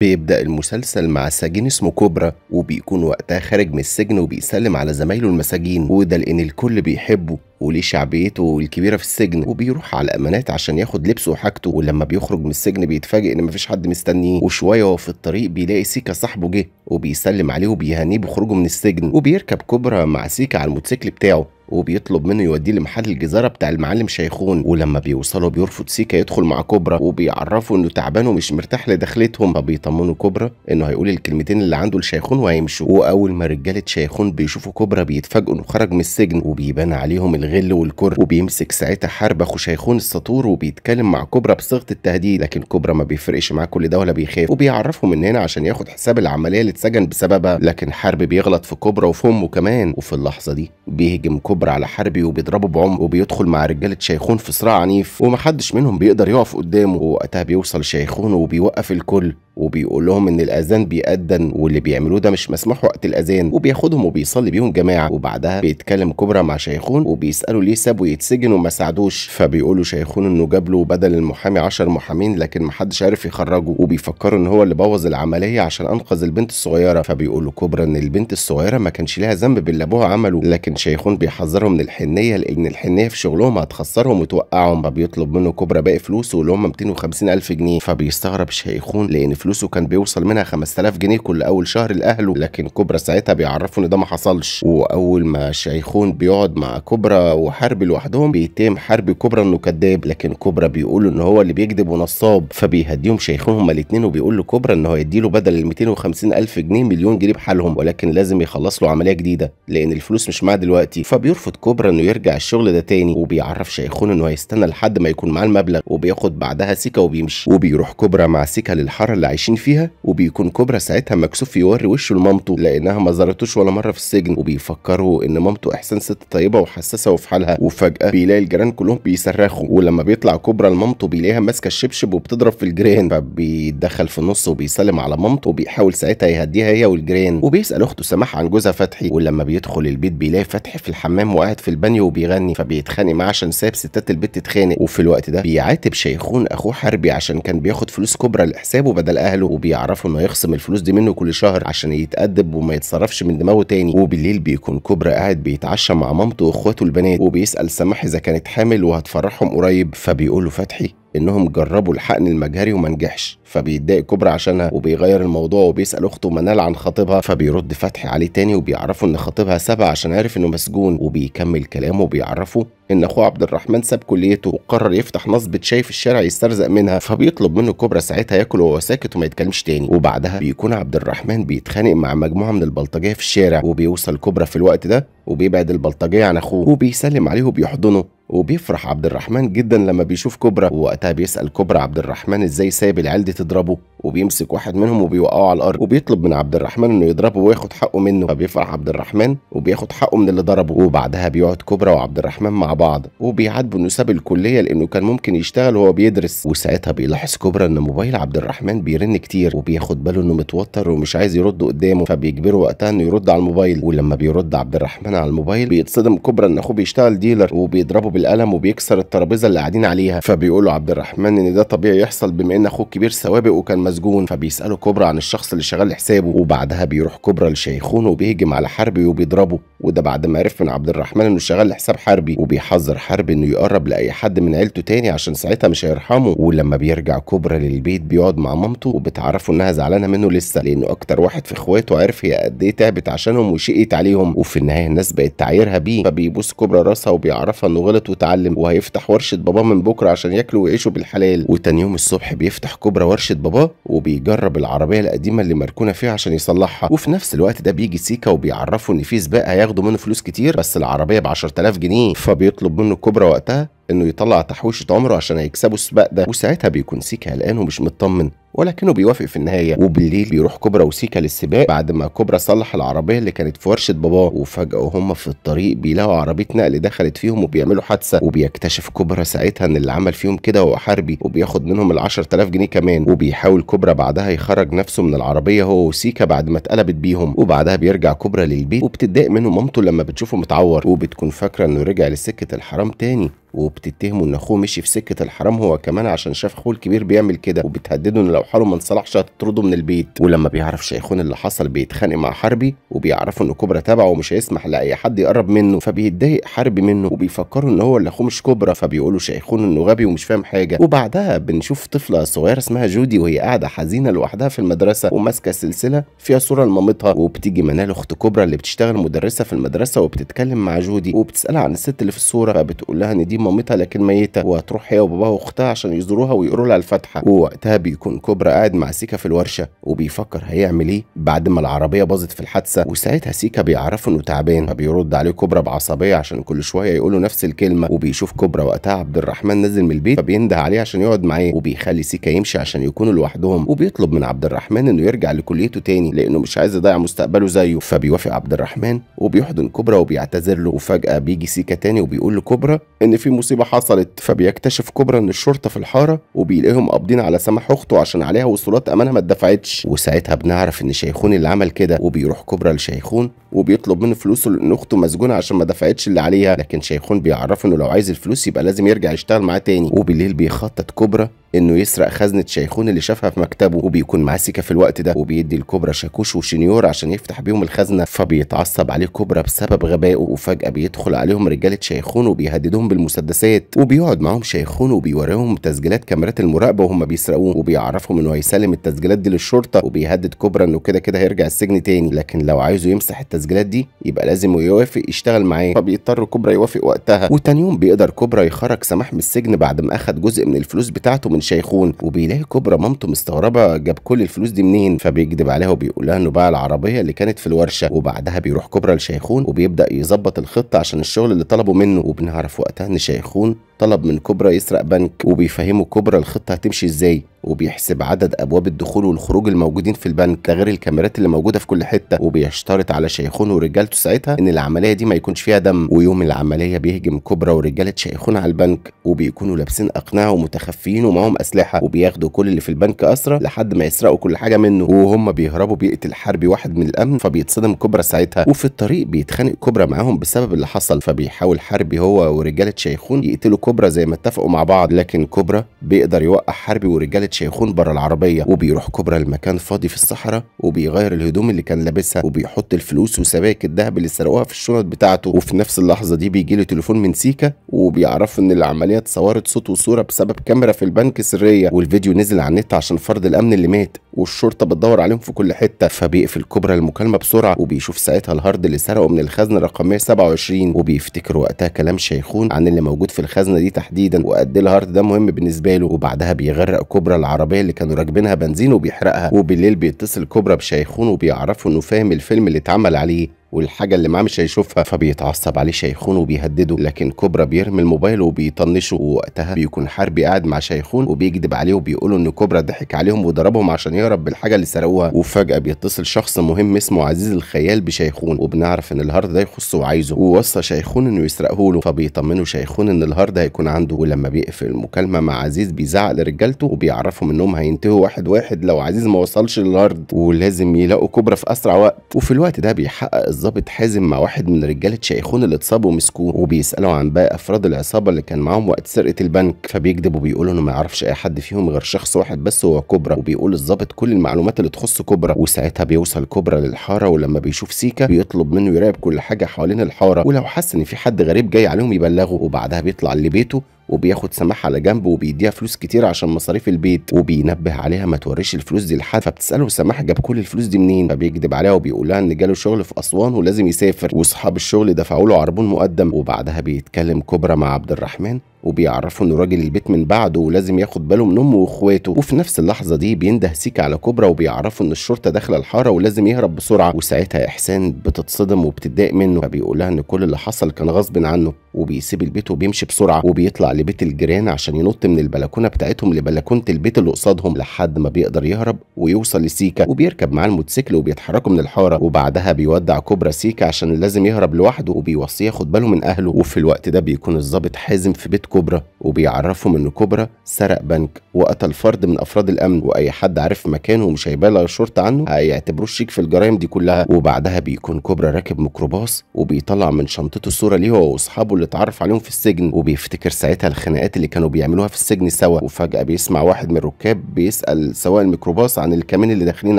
بيبدأ المسلسل مع سجين اسمه كوبرا وبيكون وقتها خارج من السجن وبيسلم على زمايله المساجين. وده لأن الكل بيحبه وليه شعبيته الكبيرة في السجن. وبيروح على الأمانات عشان ياخد لبسه وحاجته. ولما بيخرج من السجن بيتفاجئ إن مفيش حد مستنيه. وشوية في الطريق بيلاقي سيكا صاحبه جه وبيسلم عليه وبيهنيه بخروجه من السجن. وبيركب كوبرا مع سيكا على الموتوسيكل بتاعه. وبيطلب منه يوديه لمحل الجزارة بتاع المعلم شيخون. ولما بيوصلوا بيرفض سيكا يدخل مع كوبرا وبيعرفوا إنه تعبان ومش مرتاح لدخلتهم. فبيطمنوا كوبرا إنه هيقول الكلمتين اللي عنده لشيخون وهيمشوا. وأول ما رجالة شيخون بيشوفوا كوبرا بيتفاجئوا إنه خرج من السجن وبيبان عليهم الغل والكره. وبيمسك ساعتها حرب اخو شيخون السطور وبيتكلم مع كوبرا بصيغة التهديد. لكن كوبرا ما بيفرقش معاه كل ده ولا بيخاف. وبيعرفهم من هنا عشان ياخد حساب العملية اللي اتسجن بسببها. لكن حرب بيغلط في كوبرا وفي أمه كمان. وفي اللحظة دي بيهجم كوبرا على حربي وبيضربه بعمق وبيدخل مع رجاله شيخون في صراع عنيف. ومحدش منهم بيقدر يقف قدامه. ووقتها بيوصل شيخون وبيوقف الكل. وبيقول لهم إن الأذان بيأذن واللي بيعملوه ده مش مسموح وقت الأذان. وبياخدهم وبيصلي بيهم جماعة. وبعدها بيتكلم كبرى مع شيخون وبيسألوا ليه سابوا يتسجن وما ساعدوش. فبيقولوا شيخون إنه جاب له بدل المحامي 10 محامين لكن محدش عارف يخرجه. وبيفكروا إن هو اللي بوظ العملية عشان أنقذ البنت الصغيرة. فبيقولوا كبرى إن البنت الصغيرة ما كانش ليها ذنب باللي أبوها عمله. لكن شيخون بيحذرهم من الحنية لأن الحنية في شغلهم هتخسرهم وتوقعهم فبيطلب منه كبرى باقي فلوسه اللي هم 250 ألف جنيه. فبيستغرب شيخون لأن فلوسه كان بيوصل منها 5000 جنيه كل أول شهر لأهله لكن كوبرا ساعتها بيعرفوا إن ده ما حصلش. وأول ما شيخون بيقعد مع كوبرا وحرب لوحدهم بيتهم حرب كوبرا إنه كذاب. لكن كوبرا بيقول إن هو اللي بيكذب ونصاب. فبيهديهم شيخون هما الاثنين وبيقول لكوبرا إن هو يديله بدل ال 250 ألف جنيه مليون جنيه بحالهم ولكن لازم يخلص له عملية جديدة لأن الفلوس مش معاه دلوقتي. فبيرفض كوبرا إنه يرجع الشغل ده تاني وبيعرف شيخون إنه هيستنى لحد ما يكون معاه المبلغ وبياخد بعدها سيكا وبيمشي. وبيروح كوبرا مع سيكا للحارة اللي عايشين فيها وبيكون كوبرا ساعتها مكسوف يوري وشه لمامته لأنها ما زارتوش ولا مرة في السجن. وبيفكروا إن مامته احسن ست طيبة وحساسة وفي حالها. وفجأة بيلاقي الجيران كلهم بيصرخوا. ولما بيطلع كوبرا لمامته بيلاقيها ماسكة الشبشب وبتضرب في الجيران. فبيتدخل في النص وبيسلم على مامته وبيحاول ساعتها يهديها هي والجيران. وبيسأل أخته سماح عن جوزها فتحي. ولما بيدخل البيت بيلاقي فتحي في الحمام وقاعد في البانيو وبيغني فبيتخانق معاه عشان ساب ستات البيت تتخانق. وفي الوقت ده بيعاتب شيخون أخوه حربي عشان كان بياخد فلوس كوبرا لحسابه بدل أهله وبيعرفوا إنه يخصم الفلوس دي منه كل شهر عشان يتأدب وما يتصرفش من دماغه تاني. وبالليل بيكون كوبرا قاعد بيتعشى مع مامته وإخواته البنات وبيسأل سماح إذا كانت حامل وهتفرحهم قريب فبيقول له فتحي إنهم جربوا الحقن المجهري وما نجحش. فبيتضايق كوبرا عشانها وبيغير الموضوع وبيسأل أخته منال عن خطيبها فبيرد فتحي عليه تاني وبيعرفوا إن خطيبها سابها عشان عارف إنه مسجون وبيكمل كلامه وبيعرفوا إن أخوه عبد الرحمن ساب كليته وقرر يفتح نصبة شاي في الشارع يسترزق منها. فبيطلب منه كوبرا ساعتها ياكل وهو ساكت وما يتكلمش تاني. وبعدها بيكون عبد الرحمن بيتخانق مع مجموعة من البلطجية في الشارع وبيوصل كوبرا في الوقت ده وبيبعد البلطجية عن أخوه وبيسلم عليه وبيحضنه. وبيفرح عبد الرحمن جدا لما بيشوف كوبرا ووقتها بيسأل كوبرا عبد الرحمن إزاي سايب العيال دي تضربه؟ وبيمسك واحد منهم وبيوقعه على الأرض. وبيطلب من عبد الرحمن إنه يضربه وياخد حقه منه. فبيفرح عبد الرحمن وبياخد حقه من اللي ضربه. وبعدها بيقعد كوبرا وعبد الرحمن مع بعض. وبيعاتبوا إنه ساب الكلية لأنه كان ممكن يشتغل وهو بيدرس. وساعتها بيلاحظ كوبرا إن موبايل عبد الرحمن بيرن كتير. وبياخد باله إنه متوتر ومش عايز يرد قدامه. فبيجبره وقتها إنه يرد على الموبايل. ولما بيرد عبد الرحمن على الموبايل بيتصدم كوبرا إن أخوه بيشتغل dealer. وبيضربه بالقلم وبيكسر الترابيزة اللي قاعدين عليها. فبيقول عبد الرحمن إن ده طبيعي يحصل بما إن أخوه الكبير سوابق وكان مسجون فبيساله كوبرا عن الشخص اللي شغال لحسابه وبعدها بيروح كوبرا لشيخون وبيهجم على حربي وبيضربه وده بعد ما عرف من عبد الرحمن إنه شغال لحساب حربي وبيحذر حربي إنه يقرب لأي حد من عيلته تاني عشان ساعتها مش هيرحمه. ولما بيرجع كوبرا للبيت بيقعد مع مامته وبتعرفوا إنها زعلانة منه لسه لأنه أكتر واحد في إخواته عرف هي قد إيه تعبت عشانهم وشقيت عليهم. وفي النهاية الناس بقت تعايرها بيه فبيبوس كوبرا راسها وبيعرفها إنه غلط وتعلم وهيفتح ورشة باباه من بكرة عشان ياكلوا ويعيشوا بالحلال. وتاني يوم الصبح بيفتح كوبرا ورشة باباه وبيجرب العربية القديمة اللي مركونة فيها عشان يصلحها. وفي نفس الوقت ده بيجي سيكا وبيعرفوا إن في سباق هياخدوا منه فلوس كتير بس العربية ب 10000 جنيه. فبيطلب منه كوبرا وقتها إنه يطلع تحويشة عمره عشان هيكسبوا السباق ده. وساعتها بيكون سيكا قلقان ومش مطمن. ولكنه بيوافق في النهاية وبالليل بيروح كوبرا وسيكا للسباق بعد ما كوبرا صلح العربية اللي كانت في ورشة باباه وفجأة هم في الطريق بيلاقوا عربية نقل دخلت فيهم وبيعملوا حادثة وبيكتشف كوبرا ساعتها إن اللي عمل فيهم كده هو حربي وبياخد منهم ال 10000 جنيه كمان وبيحاول كوبرا بعدها يخرج نفسه من العربية هو وسيكا بعد ما اتقلبت بيهم وبعدها بيرجع كوبرا للبيت وبتتضايق منه مامته لما بتشوفه متعور وبتكون فاكرة إنه رجع لسكة الحرام تاني. وبتتهمه إن أخوه مشي في سكة الحرام هو كمان عشان شاف أخوه الكبير بيعمل كده وبتهدده إن لو حاله ما انصلحش هتطرده من البيت. ولما بيعرف شيخون اللي حصل بيتخانق مع حربي وبيعرفوا إن كوبرا تبعه ومش هيسمح لأي حد يقرب منه فبيتضايق حربي منه وبيفكروا إن هو اللي أخوه مش كوبرا فبيقولوا شيخون إنه غبي ومش فاهم حاجة. وبعدها بنشوف طفلة صغيرة اسمها جودي وهي قاعدة حزينة لوحدها في المدرسة وماسكة سلسلة فيها صورة لمامتها. وبتيجي منال أخت كوبرا اللي بتشتغل مدرسة في المدرسة وبتتكلم مع جودي وبتسألها عن الست اللي في الصورة فبتقول لها إن دي مامتها لكن ميتة. وهتروح هي وباباها واختها عشان يزوروها ويقروا لها الفاتحة. ووقتها بيكون كوبرا قاعد مع سيكا في الورشة وبيفكر هيعمل إيه بعد ما العربية باظت في الحادثة. وساعتها سيكا بيعرفوا إنه تعبان فبيرد عليه كوبرا بعصبية عشان كل شوية يقولوا نفس الكلمة. وبيشوف كوبرا وقتها عبد الرحمن نازل من البيت فبينده عليه عشان يقعد معاه. وبيخلي سيكا يمشي عشان يكونوا لوحدهم. وبيطلب من عبد الرحمن إنه يرجع لكليته تاني لأنه مش عايز يضيع مستقبله زيه. فبيوافق عبد الرحمن وبيحضن كوبرا وبيعتذر له. وفجأة بيجي سيكا تاني وبيقول لكوبرا إن في مصيبة حصلت فبيكتشف كوبرا إن الشرطة في الحارة وبيلاقيهم قابضين على سماح أخته عشان عليها وصولات أمانة ما اتدفعتش. وساعتها بنعرف إن شيخون اللي عمل كده وبيروح كوبرا لشيخون وبيطلب منه فلوسه لأن اخته مسجونة عشان ما دفعتش اللي عليها. لكن شيخون بيعرفه إنه لو عايز الفلوس يبقى لازم يرجع يشتغل معاه تاني. وبالليل بيخطط كوبرا إنه يسرق خزنة شيخون اللي شافها في مكتبه. وبيكون معاه سيكا في الوقت ده. وبيدي لكوبرا شاكوش وشنيور عشان يفتح بيهم الخزنة. فبيتعصب عليه كوبرا بسبب غبائه. وفجأة بيدخل عليهم رجالة شيخون وبيهددهم بالمسدسات. وبيقعد معاهم شيخون وبيوريهم تسجيلات كاميرات المراقبة وهم بيسرقوه. وبيعرفهم إنه هيسلم التسجيلات دي للشرطة. وبيهدد كوبرا إنه كده كده هيرجع السجن تاني. لكن لو عايزه يمسح التسجيلات دي يبقى لازم يوافق يشتغل معاه فبيضطر كوبرا يوافق وقتها. وتاني يوم بيقدر كوبرا يخرج سماح من السجن بعد ما أخد جزء من الفلوس بتاعته من شيخون. وبيلاقي كوبرا مامته مستغربة جاب كل الفلوس دي منين؟ فبيكذب عليها وبيقول لها إنه باع العربية اللي كانت في الورشة. وبعدها بيروح كوبرا لشيخون وبيبدأ يظبط الخطة عشان الشغل اللي طلبه منه. وبنعرف وقتها إن شيخون طلب من كوبرا يسرق بنك وبيفهمه كوبرا الخطة هتمشي إزاي وبيحسب عدد أبواب الدخول والخروج الموجودين في البنك ده غير الكاميرات اللي موجودة في كل حتة وبيشترط على شيخون ورجالته ساعتها إن العملية دي ما يكونش فيها دم. ويوم العملية بيهجم كوبرا ورجالة شيخون على البنك وبيكونوا لابسين أقنعة ومتخفيين ومعاهم أسلحة وبياخدوا كل اللي في البنك اسرى لحد ما يسرقوا كل حاجة منه. وهم بيهربوا بيقتل حربي واحد من الأمن فبيتصدم كوبرا ساعتها. وفي الطريق بيتخانق كوبرا معاهم بسبب اللي حصل فبيحاول حربي هو ورجالة شيخون يقتلوا كوبرا زي ما اتفقوا مع بعض لكن كوبرا بيقدر يوقع حربي ورجالة شيخون بره العربية وبيروح كوبرا لمكان فاضي في الصحراء وبيغير الهدوم اللي كان لابسها وبيحط الفلوس وسبائك الذهب اللي سرقوها في الشنط بتاعته وفي نفس اللحظة دي بيجي له تليفون من سيكا وبيعرفوا إن العملية اتصورت صوت وصورة بسبب كاميرا في البنك سرية والفيديو نزل على النت عشان فرد الأمن اللي مات والشرطة بتدور عليهم في كل حتة. فبيقفل كوبرا المكالمة بسرعة وبيشوف ساعتها ال hard اللي سرقه من الخزنة رقم 127 وبيفتكر وقتها كلام شيخون عن اللي موجود في الخزنة دي تحديدا وقد إيه الهارد ده مهم بالنسبة له؟ وبعدها بيغرق كوبرا العربية اللي كانوا راكبينها بنزين وبيحرقها وبالليل بيتصل كوبرا بشيخون وبيعرفوا إنه فاهم الفيلم اللي اتعمل عليه. والحاجة اللي معاه مش هيشوفها فبيتعصب عليه شيخون وبيهدده لكن كوبرا بيرمي الموبايل وبيطنشه ووقتها بيكون حربي قاعد مع شيخون وبيكذب عليه وبيقولوا إن كوبرا ضحك عليهم وضربهم عشان يهرب بالحاجة اللي سرقوها وفجأة بيتصل شخص مهم اسمه عزيز الخيال بشيخون وبنعرف إن الهارد ده يخصه وعايزه ووصى شيخون إنه يسرقه له فبيطمنوا شيخون إن الهارد هيكون عنده ولما بيقفل المكالمة مع عزيز بيزعق لرجالته وبيعرفهم إنهم هينتهوا واحد واحد لو عزيز ما وصلش للهارد ولازم يلاقوا كوبرا في أسرع وقت وفي الوقت ده بيحقق الضابط حازم مع واحد من رجاله شيخون اللي اتصابوا ومسكوه وبيسألوا عن باقي أفراد العصابة اللي كان معاهم وقت سرقة البنك. فبيكذب وبيقولوا إنه ما يعرفش أي حد فيهم غير شخص واحد بس هو كوبرا. وبيقول الضابط كل المعلومات اللي تخص كوبرا. وساعتها بيوصل كوبرا للحارة ولما بيشوف سيكا بيطلب منه يراقب كل حاجة حوالين الحارة. ولو حس إن في حد غريب جاي عليهم يبلغه. وبعدها بيطلع لبيته وبياخد سماح على جنب وبيديها فلوس كتير عشان مصاريف البيت وبينبه عليها ما توريش الفلوس دي لحد. فبتسأله سماح جاب كل الفلوس دي منين؟ فبيكذب عليها وبيقول لها إن جاله شغل في أسوان ولازم يسافر. واصحاب الشغل دفعوا له عربون مقدم وبعدها بيتكلم كوبرا مع عبد الرحمن وبيعرفوا انه راجل البيت من بعده ولازم ياخد باله من أمه وأخواته. وفي نفس اللحظة دي بينده سيكا على كوبرا وبيعرفوا إن الشرطة داخلة الحارة ولازم يهرب بسرعة. وساعتها إحسان بتتصدم وبتتضايق منه. فبيقول لها إن كل اللي حصل كان غصب عنه. وبيسيب البيت وبيمشي بسرعة وبيطلع لبيت الجيران عشان ينط من البلكونة بتاعتهم لبلكونة البيت اللي قصادهم لحد ما بيقدر يهرب ويوصل لسيكا وبيركب معاه الموتوسيكل وبيتحركوا من الحارة وبعدها بيودع كوبرا سيكا عشان لازم يهرب لوحده وبيوصيه ياخد باله من أهله وفي الوقت ده بيكون الضابط حازم في بيت كوبرا وبيعرفهم إن كوبرا سرق بنك وقتل فرد من أفراد الأمن وأي حد عارف مكانه ومش هيبلغ الشرطة عنه هيعتبروه شريك في الجرائم دي كلها وبعدها بيكون كوبرا راكب ميكروباص وبيطلع من شنطته الصورة ليه هو وأصحابه اتعرف عليهم في السجن وبيفتكر ساعتها الخناقات اللي كانوا بيعملوها في السجن سوا. وفجأة بيسمع واحد من الركاب بيسأل سواق الميكروباص عن الكمين اللي داخلين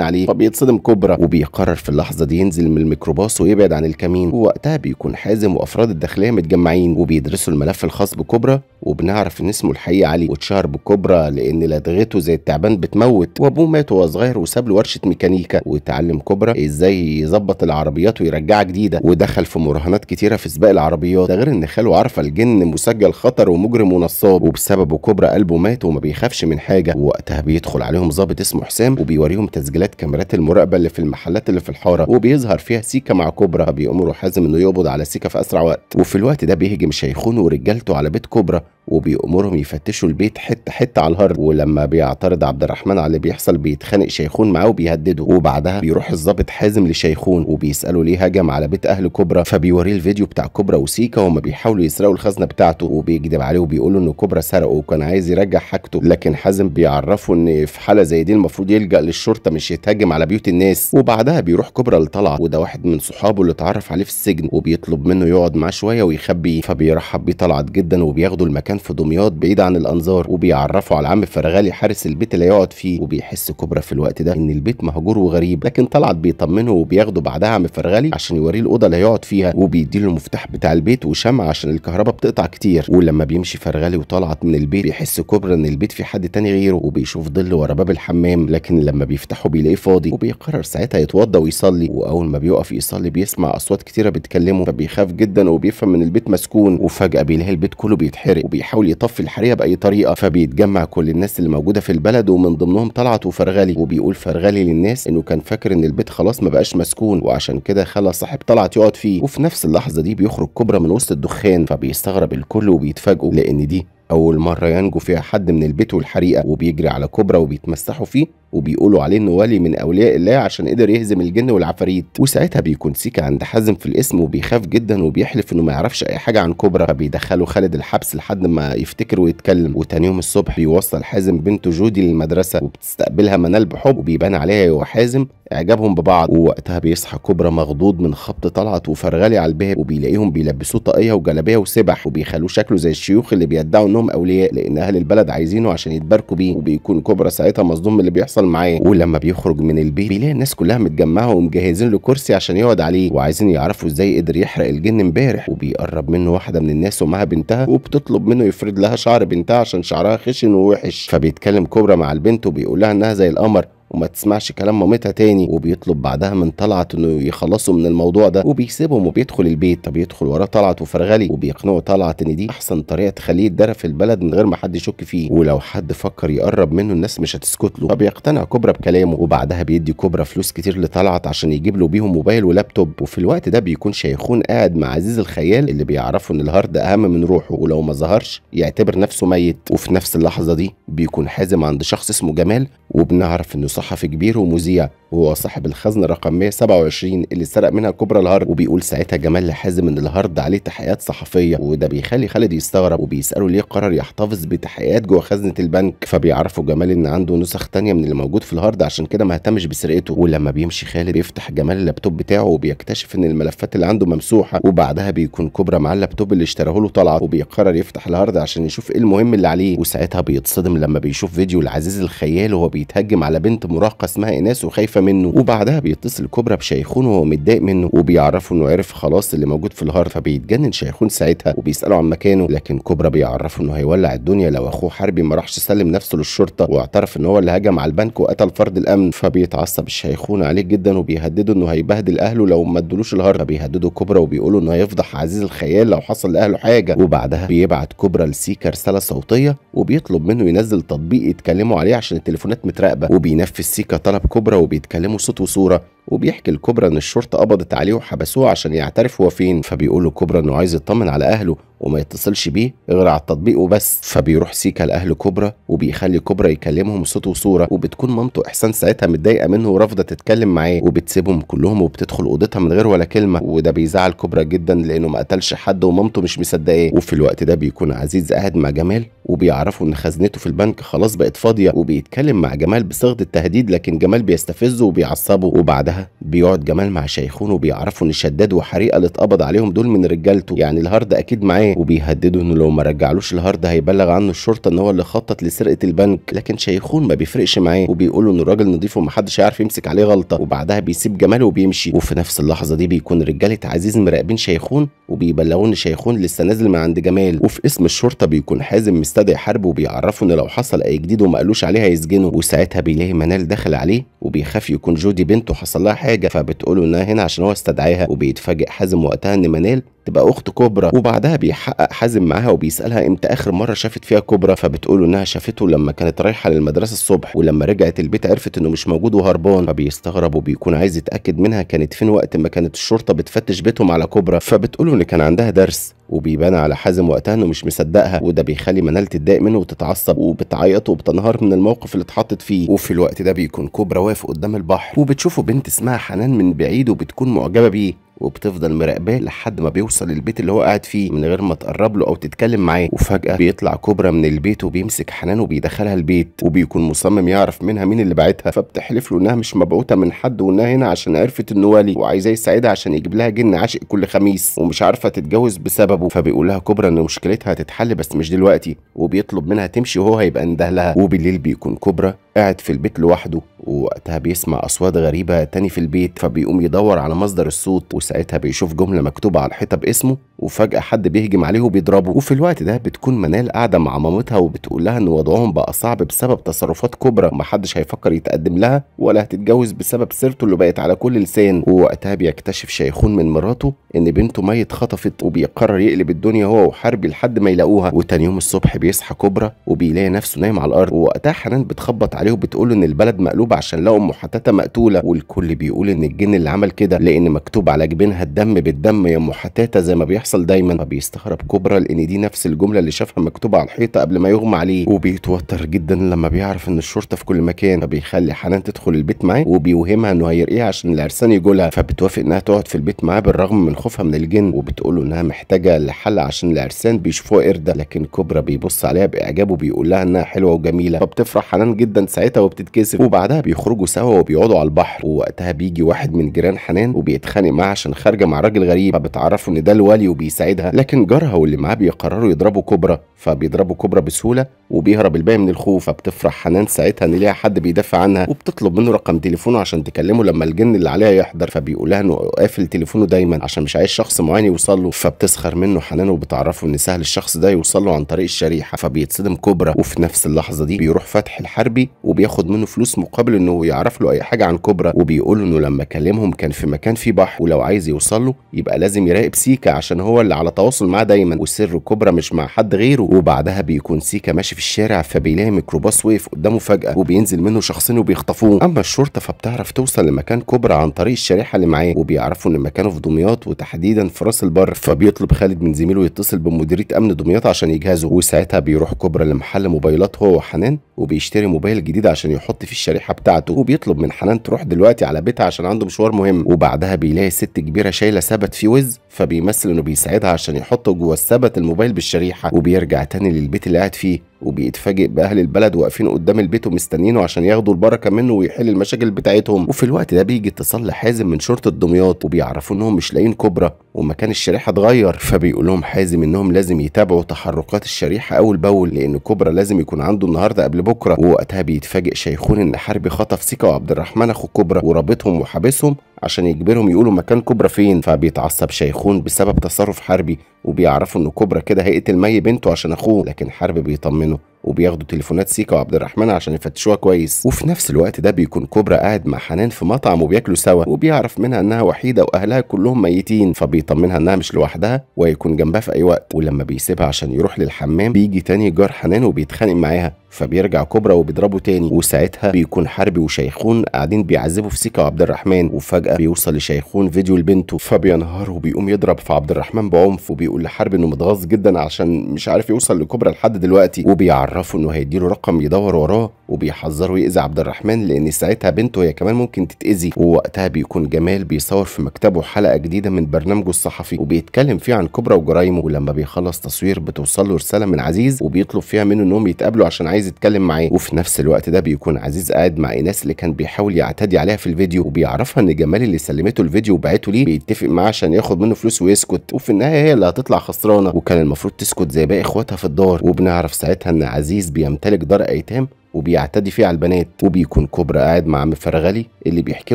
عليه فبيتصدم كوبرا. وبيقرر في اللحظة دي ينزل من الميكروباص ويبعد عن الكمين. ووقتها بيكون حازم وأفراد الداخلية متجمعين وبيدرسوا الملف الخاص بكوبرا. وبنعرف إن اسمه الحقيقي علي واتشهر بكوبرا لأن لدغته زي التعبان بتموت. وأبوه مات وهو صغير وساب له ورشة ميكانيكا. واتعلم كوبرا إزاي يظبط العربيات ويرجعها جديدة. ودخل في مراهنات كتيرة في سباق العربيات. ده غير إن خاله عرف الجن مسجل خطر ومجرم ونصاب وبسببه كوبرا قلبه مات وما بيخافش من حاجة. ووقتها بيدخل عليهم ظابط اسمه حسام وبيوريهم تسجيلات كاميرات المراقبة اللي في المحلات اللي في الحارة وبيظهر فيها سيكا مع كوبرا. فبيأمروا حازم إنه يقبض على سيكا في أسرع وقت. وفي الوقت ده بيهجم شيخون ورجالته على بيت كوبرا. وبيأمرهم يفتشوا البيت حتة حتة على الهارد ولما بيعترض عبد الرحمن على اللي بيحصل بيتخانق شيخون معاه وبيهدده. وبعدها بيروح الضابط حازم لشيخون وبيسأله ليه هجم على بيت أهل كوبرا. فبيوريه الفيديو بتاع كوبرا وسيكا وهما بيحاولوا يسرقوا الخزنة بتاعته. وبيكذب عليه وبيقول له ان كوبرا سرقه وكان عايز يرجع حاجته. لكن حازم بيعرفه إن في حالة زي دي المفروض يلجأ للشرطة مش يتهجم على بيوت الناس. وبعدها بيروح كوبرا لطلعت وده واحد من صحابه اللي اتعرف عليه في السجن. وبيطلب منه يقعد معاه شوية ويخبيه. فبيرحب بيه طلعت جدا وبياخده لمكان في دمياط بعيد عن الأنظار وبيعرفوا على عم فرغالي حارس البيت اللي يقعد فيه وبيحس كوبرا في الوقت ده إن البيت مهجور وغريب. لكن طلعت بيطمنه وبياخده بعدها عم فرغالي عشان يوريه الأوضة اللي هيقعد فيها وبيديله المفتاح بتاع البيت وشمع عشان الكهرباء بتقطع كتير. ولما بيمشي فرغالي وطلعت من البيت بيحس كوبرا إن البيت في حد تاني غيره وبيشوف ظل ورا باب الحمام. لكن لما بيفتحه بيلاقيه فاضي وبيقرر ساعتها يتوضى ويصلي. وأول ما بيقف يصلي بيسمع أصوات كتيرة بتكلمه فبيخاف جدا وبيفهم إن البيت مسكون. وفجأة بيلاقي البيت كله بيتحرق وبيحاول يطفي الحريقه بأي طريقة فبيتجمع كل الناس اللي موجودة في البلد ومن ضمنهم طلعت وفرغلي. وبيقول فرغلي للناس إنه كان فاكر إن البيت خلاص ما بقاش مسكون وعشان كده خلى صاحب طلعت يقعد فيه. وفي نفس اللحظة دي بيخرج كوبرا من وسط الدخان فبيستغرب الكل وبيتفاجئوا لأن دي أول مرة ينجو فيها حد من البيت والحريقة وبيجري على كوبرا وبيتمسحوا فيه وبيقولوا عليه إنه ولي من أولياء الله عشان قدر يهزم الجن والعفاريت. وساعتها بيكون سيكا عند حازم في الاسم وبيخاف جدا وبيحلف إنه ما يعرفش أي حاجة عن كوبرا. فبيدخلوا خالد الحبس لحد ما يفتكر ويتكلم. وتاني يوم الصبح بيوصل حازم بنته جودي للمدرسة وبتستقبلها منال بحب وبيبان عليها هو حازم. إعجابهم ببعض. ووقتها بيصحى كوبرا مخضوض من خبط طلعت وفرغلي على الباب وبيلاقيهم بيلبسوه طاقية وجلابية وسبح وبيخلوه شكله زي الشيوخ اللي بيدعوا انهم أولياء لأن أهل البلد عايزينه عشان يتباركوا بيه وبيكون كوبرا ساعتها مصدوم من اللي بيحصل معاه. ولما بيخرج من البيت بيلاقي الناس كلها متجمعة ومجهزين له كرسي عشان يقعد عليه وعايزين يعرفوا إزاي قدر يحرق الجن امبارح. وبتقرب منه واحدة من الناس ومعاها بنتها وبتطلب منه يفرد لها شعر بنتها عشان شعرها خشن ووحش. فبيتكلم كوبرا مع البنت وبيقول لها إنها زي القمر. وما تسمعش كلام مامتها تاني وبيطلب بعدها من طلعت إنه يخلصوا من الموضوع ده. وبيسيبهم وبيدخل البيت. فبيدخل وراه طلعت وفرغلي وبيقنعوا طلعت إن دي أحسن طريقة تخليه يتدرى في البلد من غير ما حد يشك فيه. ولو حد فكر يقرب منه الناس مش هتسكت له. فبيقتنع كوبرا بكلامه. وبعدها بيدي كوبرا فلوس كتير لطلعت عشان يجيب له بيهم موبايل ولابتوب. وفي الوقت ده بيكون شيخون قاعد مع عزيز الخيال اللي بيعرفوا إن الهارد أهم من روحه. ولو ما ظهرش يعتبر نفسه ميت. وفي نفس اللحظة دي بيكون حازم عند شخص اسمه جمال. وبنعرف إنه صحفي كبير ومذيع وهو صاحب الخزنه رقم 127 اللي سرق منها كوبرا الهارد وبيقول ساعتها جمال لحازم إن الهارد عليه تحقيقات صحفية وده بيخلي خالد يستغرب وبيسأله ليه قرر يحتفظ بتحقيقات جوه خزنة البنك فبيعرفوا جمال إن عنده نسخ تانية من اللي موجود في الهارد عشان كده ما اهتمش بسرقته. ولما بيمشي خالد بيفتح جمال اللابتوب بتاعه وبيكتشف إن الملفات اللي عنده ممسوحة وبعدها بيكون كوبرا مع اللابتوب اللي اشتراه له طلعت وبيقرر يفتح الهارد عشان يشوف إيه المهم اللي عليه. وساعتها بيتصدم لما بيشوف فيديو لعزيز الخيال وهو بيتهجم على بنت مراهقة اسمها إيناس وخايفة منه وبعدها بيتصل كوبرا بشيخون وهو متضايق منه وبيعرفوا إنه عرف خلاص اللي موجود في الهارد فبيتجنن شيخون ساعتها وبيسأله عن مكانه لكن كوبرا بيعرفه إنه هيولع الدنيا لو أخوه حربي ما راحش سلم نفسه للشرطة واعترف إن هو اللي هجم على البنك وقتل فرد الأمن. فبيتعصب الشيخون عليه جدا وبيهدده إنه هيبهدل أهله لو ما ادولوش الهارد فبيهددوا كوبرا وبيقولوا إنه هيفضح عزيز الخيال لو حصل لأهله حاجة. وبعدها بيبعت كوبرا لسيكا رساله صوتية وبيطلب منه ينزل تطبيق يتكلموا عليه عشان التليفونات متراقبة وبينفذ سيكا طلب كوبرا وبيتكلموا صوت وصورة وبيحكي لكوبرا إن الشرطة قبضت عليه وحبسوه عشان يعترف هو فين. فبيقولوا كوبرا إنه عايز يطمن على أهله وما يتصلش بيه غير على التطبيق وبس. فبيروح سيكا لأهل كوبرا وبيخلي كوبرا يكلمهم صوت وصورة وبتكون مامته إحسان ساعتها متضايقة منه ورافضة تتكلم معاه. وبتسيبهم كلهم وبتدخل أوضتها من غير ولا كلمة. وده بيزعل كوبرا جدا لأنه ما قتلش حد ومامته مش مصدقاه. وفي الوقت ده بيكون عزيز قاعد مع جمال وبيعرفوا إن خزنته في البنك خلاص بقت فاضية. وبيتكلم مع جمال بصيغة التهديد لكن جمال بيستفزه وبيعصبه. وبعدها بيقعد جمال مع شيخون وبيعرفوا إن شداد وحريقة اللي اتقبض عليهم دول من رجالته. يعني الهارد أكيد معاه. وبيهددوا إنه لو ما رجعلوش الهارد هيبلغ عنه الشرطة إن هو اللي خطط لسرقة البنك. لكن شيخون ما بيفرقش معاه وبيقولوا إنه راجل نضيف ومحدش هيعرف يمسك عليه غلطة وبعدها بيسيب جمال وبيمشي. وفي نفس اللحظة دي بيكون رجالة عزيز مراقبين شيخون وبيبلغوا إن شيخون لسه نازل من عند جمال. وفي اسم الشرطة بيكون حازم مستدعي حرب وبيعرفوا إن لو حصل أي جديد وما قالوش عليه هيسجنه وساعتها بيلاقي منال داخل عليه وبيخاف يكون جودي بنته حصل لها حاجة. فبتقوله إنها هنا عشان هو استدعاها. وبيتفاجئ حازم وقتها إن منال تبقى أخت كبرى وبعدها بيحقق حازم معاها وبيسألها إمتى آخر مرة شافت فيها كبرى فبتقوله إنها شافته لما كانت رايحة للمدرسة الصبح ولما رجعت البيت عرفت إنه مش موجود وهربان فبيستغرب وبيكون عايز يتأكد منها كانت فين وقت ما كانت الشرطة بتفتش بيتهم على كبرى فبتقوله إن كان عندها درس وبيبان على حازم وقتها إنه مش مصدقها وده بيخلي منال تتضايق منه وتتعصب وبتعيط وبتنهار من الموقف اللي اتحطت فيه. وفي الوقت ده بيكون كوبرا واقف قدام البحر وبتشوفه بنت اسمها حنان من بعيد وبتكون معجبة بيه. وبتفضل مراقباه لحد ما بيوصل البيت اللي هو قاعد فيه من غير ما تقرب له أو تتكلم معاه. وفجأة بيطلع كوبرا من البيت وبيمسك حنان وبيدخلها البيت وبيكون مصمم يعرف منها مين اللي بعتها فبتحلف له إنها مش مبعوته من حد وإنها هنا عشان عرفت إنه والي وعايزاه يساعدها عشان يجيب لها جن عاشق كل خميس ومش عارفة تتجوز بسببه. فبيقول لها كوبرا إن مشكلتها هتتحل بس مش دلوقتي. وبيطلب منها تمشي وهو هيبقى انده لها. وبالليل بيكون كوبرا قاعد في البيت لوحده ووقتها بيسمع أصوات غريبة تاني في البيت فبيقوم يدور على مصدر الصوت وساعتها بيشوف جملة مكتوبة على الحيطة باسمه وفجأة حد بيهجم عليه وبيضربه. وفي الوقت ده بتكون منال قاعدة مع مامتها وبتقول لها إن وضعهم بقى صعب بسبب تصرفات كوبرا ومحدش هيفكر يتقدم لها ولا هتتجوز بسبب سيرته اللي بقت على كل لسان. ووقتها بيكتشف شيخون من مراته إن بنته مي اتخطفت وبيقرر يقلب الدنيا هو وحربي لحد ما يلاقوها. وتاني يوم الصبح بيصحى كوبرا وبيلاقي نفسه نايم على الأرض. ووقتها حنان بتخبط عليه وبتقول إن البلد مقلوبة عشان لقوا ام حتاته مقتولة والكل بيقول إن الجن اللي عمل كده لأن مكتوب على جبينها الدم بالدم يا ام حتاته زي ما بيحصل دايما. فبيستغرب كوبرا لأن دي نفس الجملة اللي شافها مكتوبة على الحيطة قبل ما يغمى عليه. وبيتوتر جدا لما بيعرف إن الشرطة في كل مكان فبيخلي حنان تدخل البيت معاه وبيوهمها إنه هيرقيها عشان العرسان يجولها. فبتوافق إنها تقعد في البيت معاه بالرغم من خوفها من الجن وبتقول إنها محتاجة لحل عشان العرسان بيشوفوها قردة. لكن كبرى بيبص عليها بإعجاب وبيقول لها إنها حلوة وجميلة. فبتفرح حنان جدا ساعتها وبتتكسف. وبعدها بيخرجوا سوا وبيقعدوا على البحر. ووقتها بيجي واحد من جيران حنان وبيتخانق معاها عشان خارجة مع راجل غريب. فبتعرفوا إن ده الولي وبيساعدها. لكن جارها واللي معاه بيقرروا يضربوا كبرى فبيضربوا كبرى بسهولة وبيهرب الباقي من الخوف. فبتفرح حنان ساعتها إن ليها حد بيدافع عنها. وبتطلب منه رقم تليفونه عشان تكلمه لما الجن اللي عليها يحضر. فبيقول لها إنه قافل تليفونه دايما عشان مش عايز شخص معين يوصل له. فبتسخر منه حنان وبتعرفه إن سهل الشخص ده يوصل له عن طريق الشريحة. فبيتصدم كبرى وفي نفس اللحظة دي بيروح فتح الحربي وبياخد منه فلوس مقابل إنه يعرف له أي حاجة عن كبرى وبيقول إنه لما كلمهم كان في مكان فيه بحر ولو عايز يوصل له يبقى لازم يراقب سيكا عشان هو اللي على تواصل معاه دايما. وسر كبرى مش مع حد غيره وبعدها بيكون سيكا ماشي في الشارع فبيلاقي ميكروباص وقف قدامه فجأة وبينزل منه شخصين وبيخطفوه. أما الشرطة فبتعرف توصل لمكان كبرى عن طريق الشريحة اللي معاه وبيعرفوا إن مكانه في دمياط وتحديدا في راس البر. فبيطلب خالد من زميله يتصل بمديرية أمن دمياط عشان يجهزه وساعتها بيروح كبرى لمحل موبايلات هو وحنان وبيشتري موبايل جديد عشان يحط فيه الشريحة بتاعته وبيطلب من حنان تروح دلوقتي على بيتها عشان عنده مشوار مهم. وبعدها بيلاقي ست كبيرة شايلة سبت فيه وز فبيمثل إنه بيساعدها عشان يحط جوه السبت الموبايل بالشريحة وبيرجع تاني للبيت اللي قاعد فيه. وبيتفاجئ بأهل البلد واقفين قدام البيت ومستنينه عشان ياخدوا البركة منه ويحل المشاكل بتاعتهم. وفي الوقت ده بيجي اتصال لحازم من شرطة دمياط وبيعرفوا إنهم مش لاقيين كبرى ومكان الشريحة اتغير فبيقول لهم حازم إنهم لازم يتابعوا تحركات الشريحة أول بأول لأن كبرى لازم يكون عنده النهارده قبل بكرة. ووقتها بيتفاجئ شيخون ان حربي خطف سيكا وعبد الرحمن أخو كبرى ورابطهم وحابسهم عشان يجبرهم يقولوا مكان كبرى فين فبيتعصب شيخون بسبب تصرف حربي وبيعرفوا إن كبرى كده هيقتل مي بنته عشان أخوه لكن حربي بيطمنه وبياخدوا تليفونات سيكا وعبد الرحمن عشان يفتشوها كويس. وفي نفس الوقت ده بيكون كوبرا قاعد مع حنان في مطعم وبياكلوا سوا وبيعرف منها إنها وحيدة وأهلها كلهم ميتين فبيطمنها إنها مش لوحدها وهيكون جنبها في أي وقت. ولما بيسيبها عشان يروح للحمام بيجي تاني جار حنان وبيتخانق معاها فبيرجع كوبرا وبيضربه تاني. وساعتها بيكون حربي وشيخون قاعدين بيعذبوا في سيكا وعبد الرحمن وفجأة بيوصل لشيخون فيديو لبنته. فبينهار وبيقوم يضرب في عبد الرحمن بعنف وبيقول لحربي إنه متغاظ جدا عشان مش عارف يوصل لكوبرا لحد دلوقتي. وبيعرف وبيعرفوا إنه هيديله رقم يدور وراه وبيحذروا يأذي عبد الرحمن لأن ساعتها بنته هي كمان ممكن تتأذي. ووقتها بيكون جمال بيصور في مكتبه حلقة جديدة من برنامجه الصحفي وبيتكلم فيه عن كبرى وجرايمه ولما بيخلص تصوير بتوصل له رسالة من عزيز وبيطلب فيها منه إنهم يتقابلوا عشان عايز يتكلم معاه. وفي نفس الوقت ده بيكون عزيز قاعد مع ايناس اللي كان بيحاول يعتدي عليها في الفيديو. وبيعرفها إن جمال اللي سلمته الفيديو وبعته ليه بيتفق معاه عشان ياخد منه فلوس ويسكت. وفي النهاية هي اللي هتطلع خسرانة. وكان المفروض تسكت زي باقي إخواتها في الدار. وبنعرف ساعتها إن عزيز بيمتلك دار أيتام وبيعتدي فيه على البنات وبيكون كوبرا قاعد مع عم فرغلي اللي بيحكي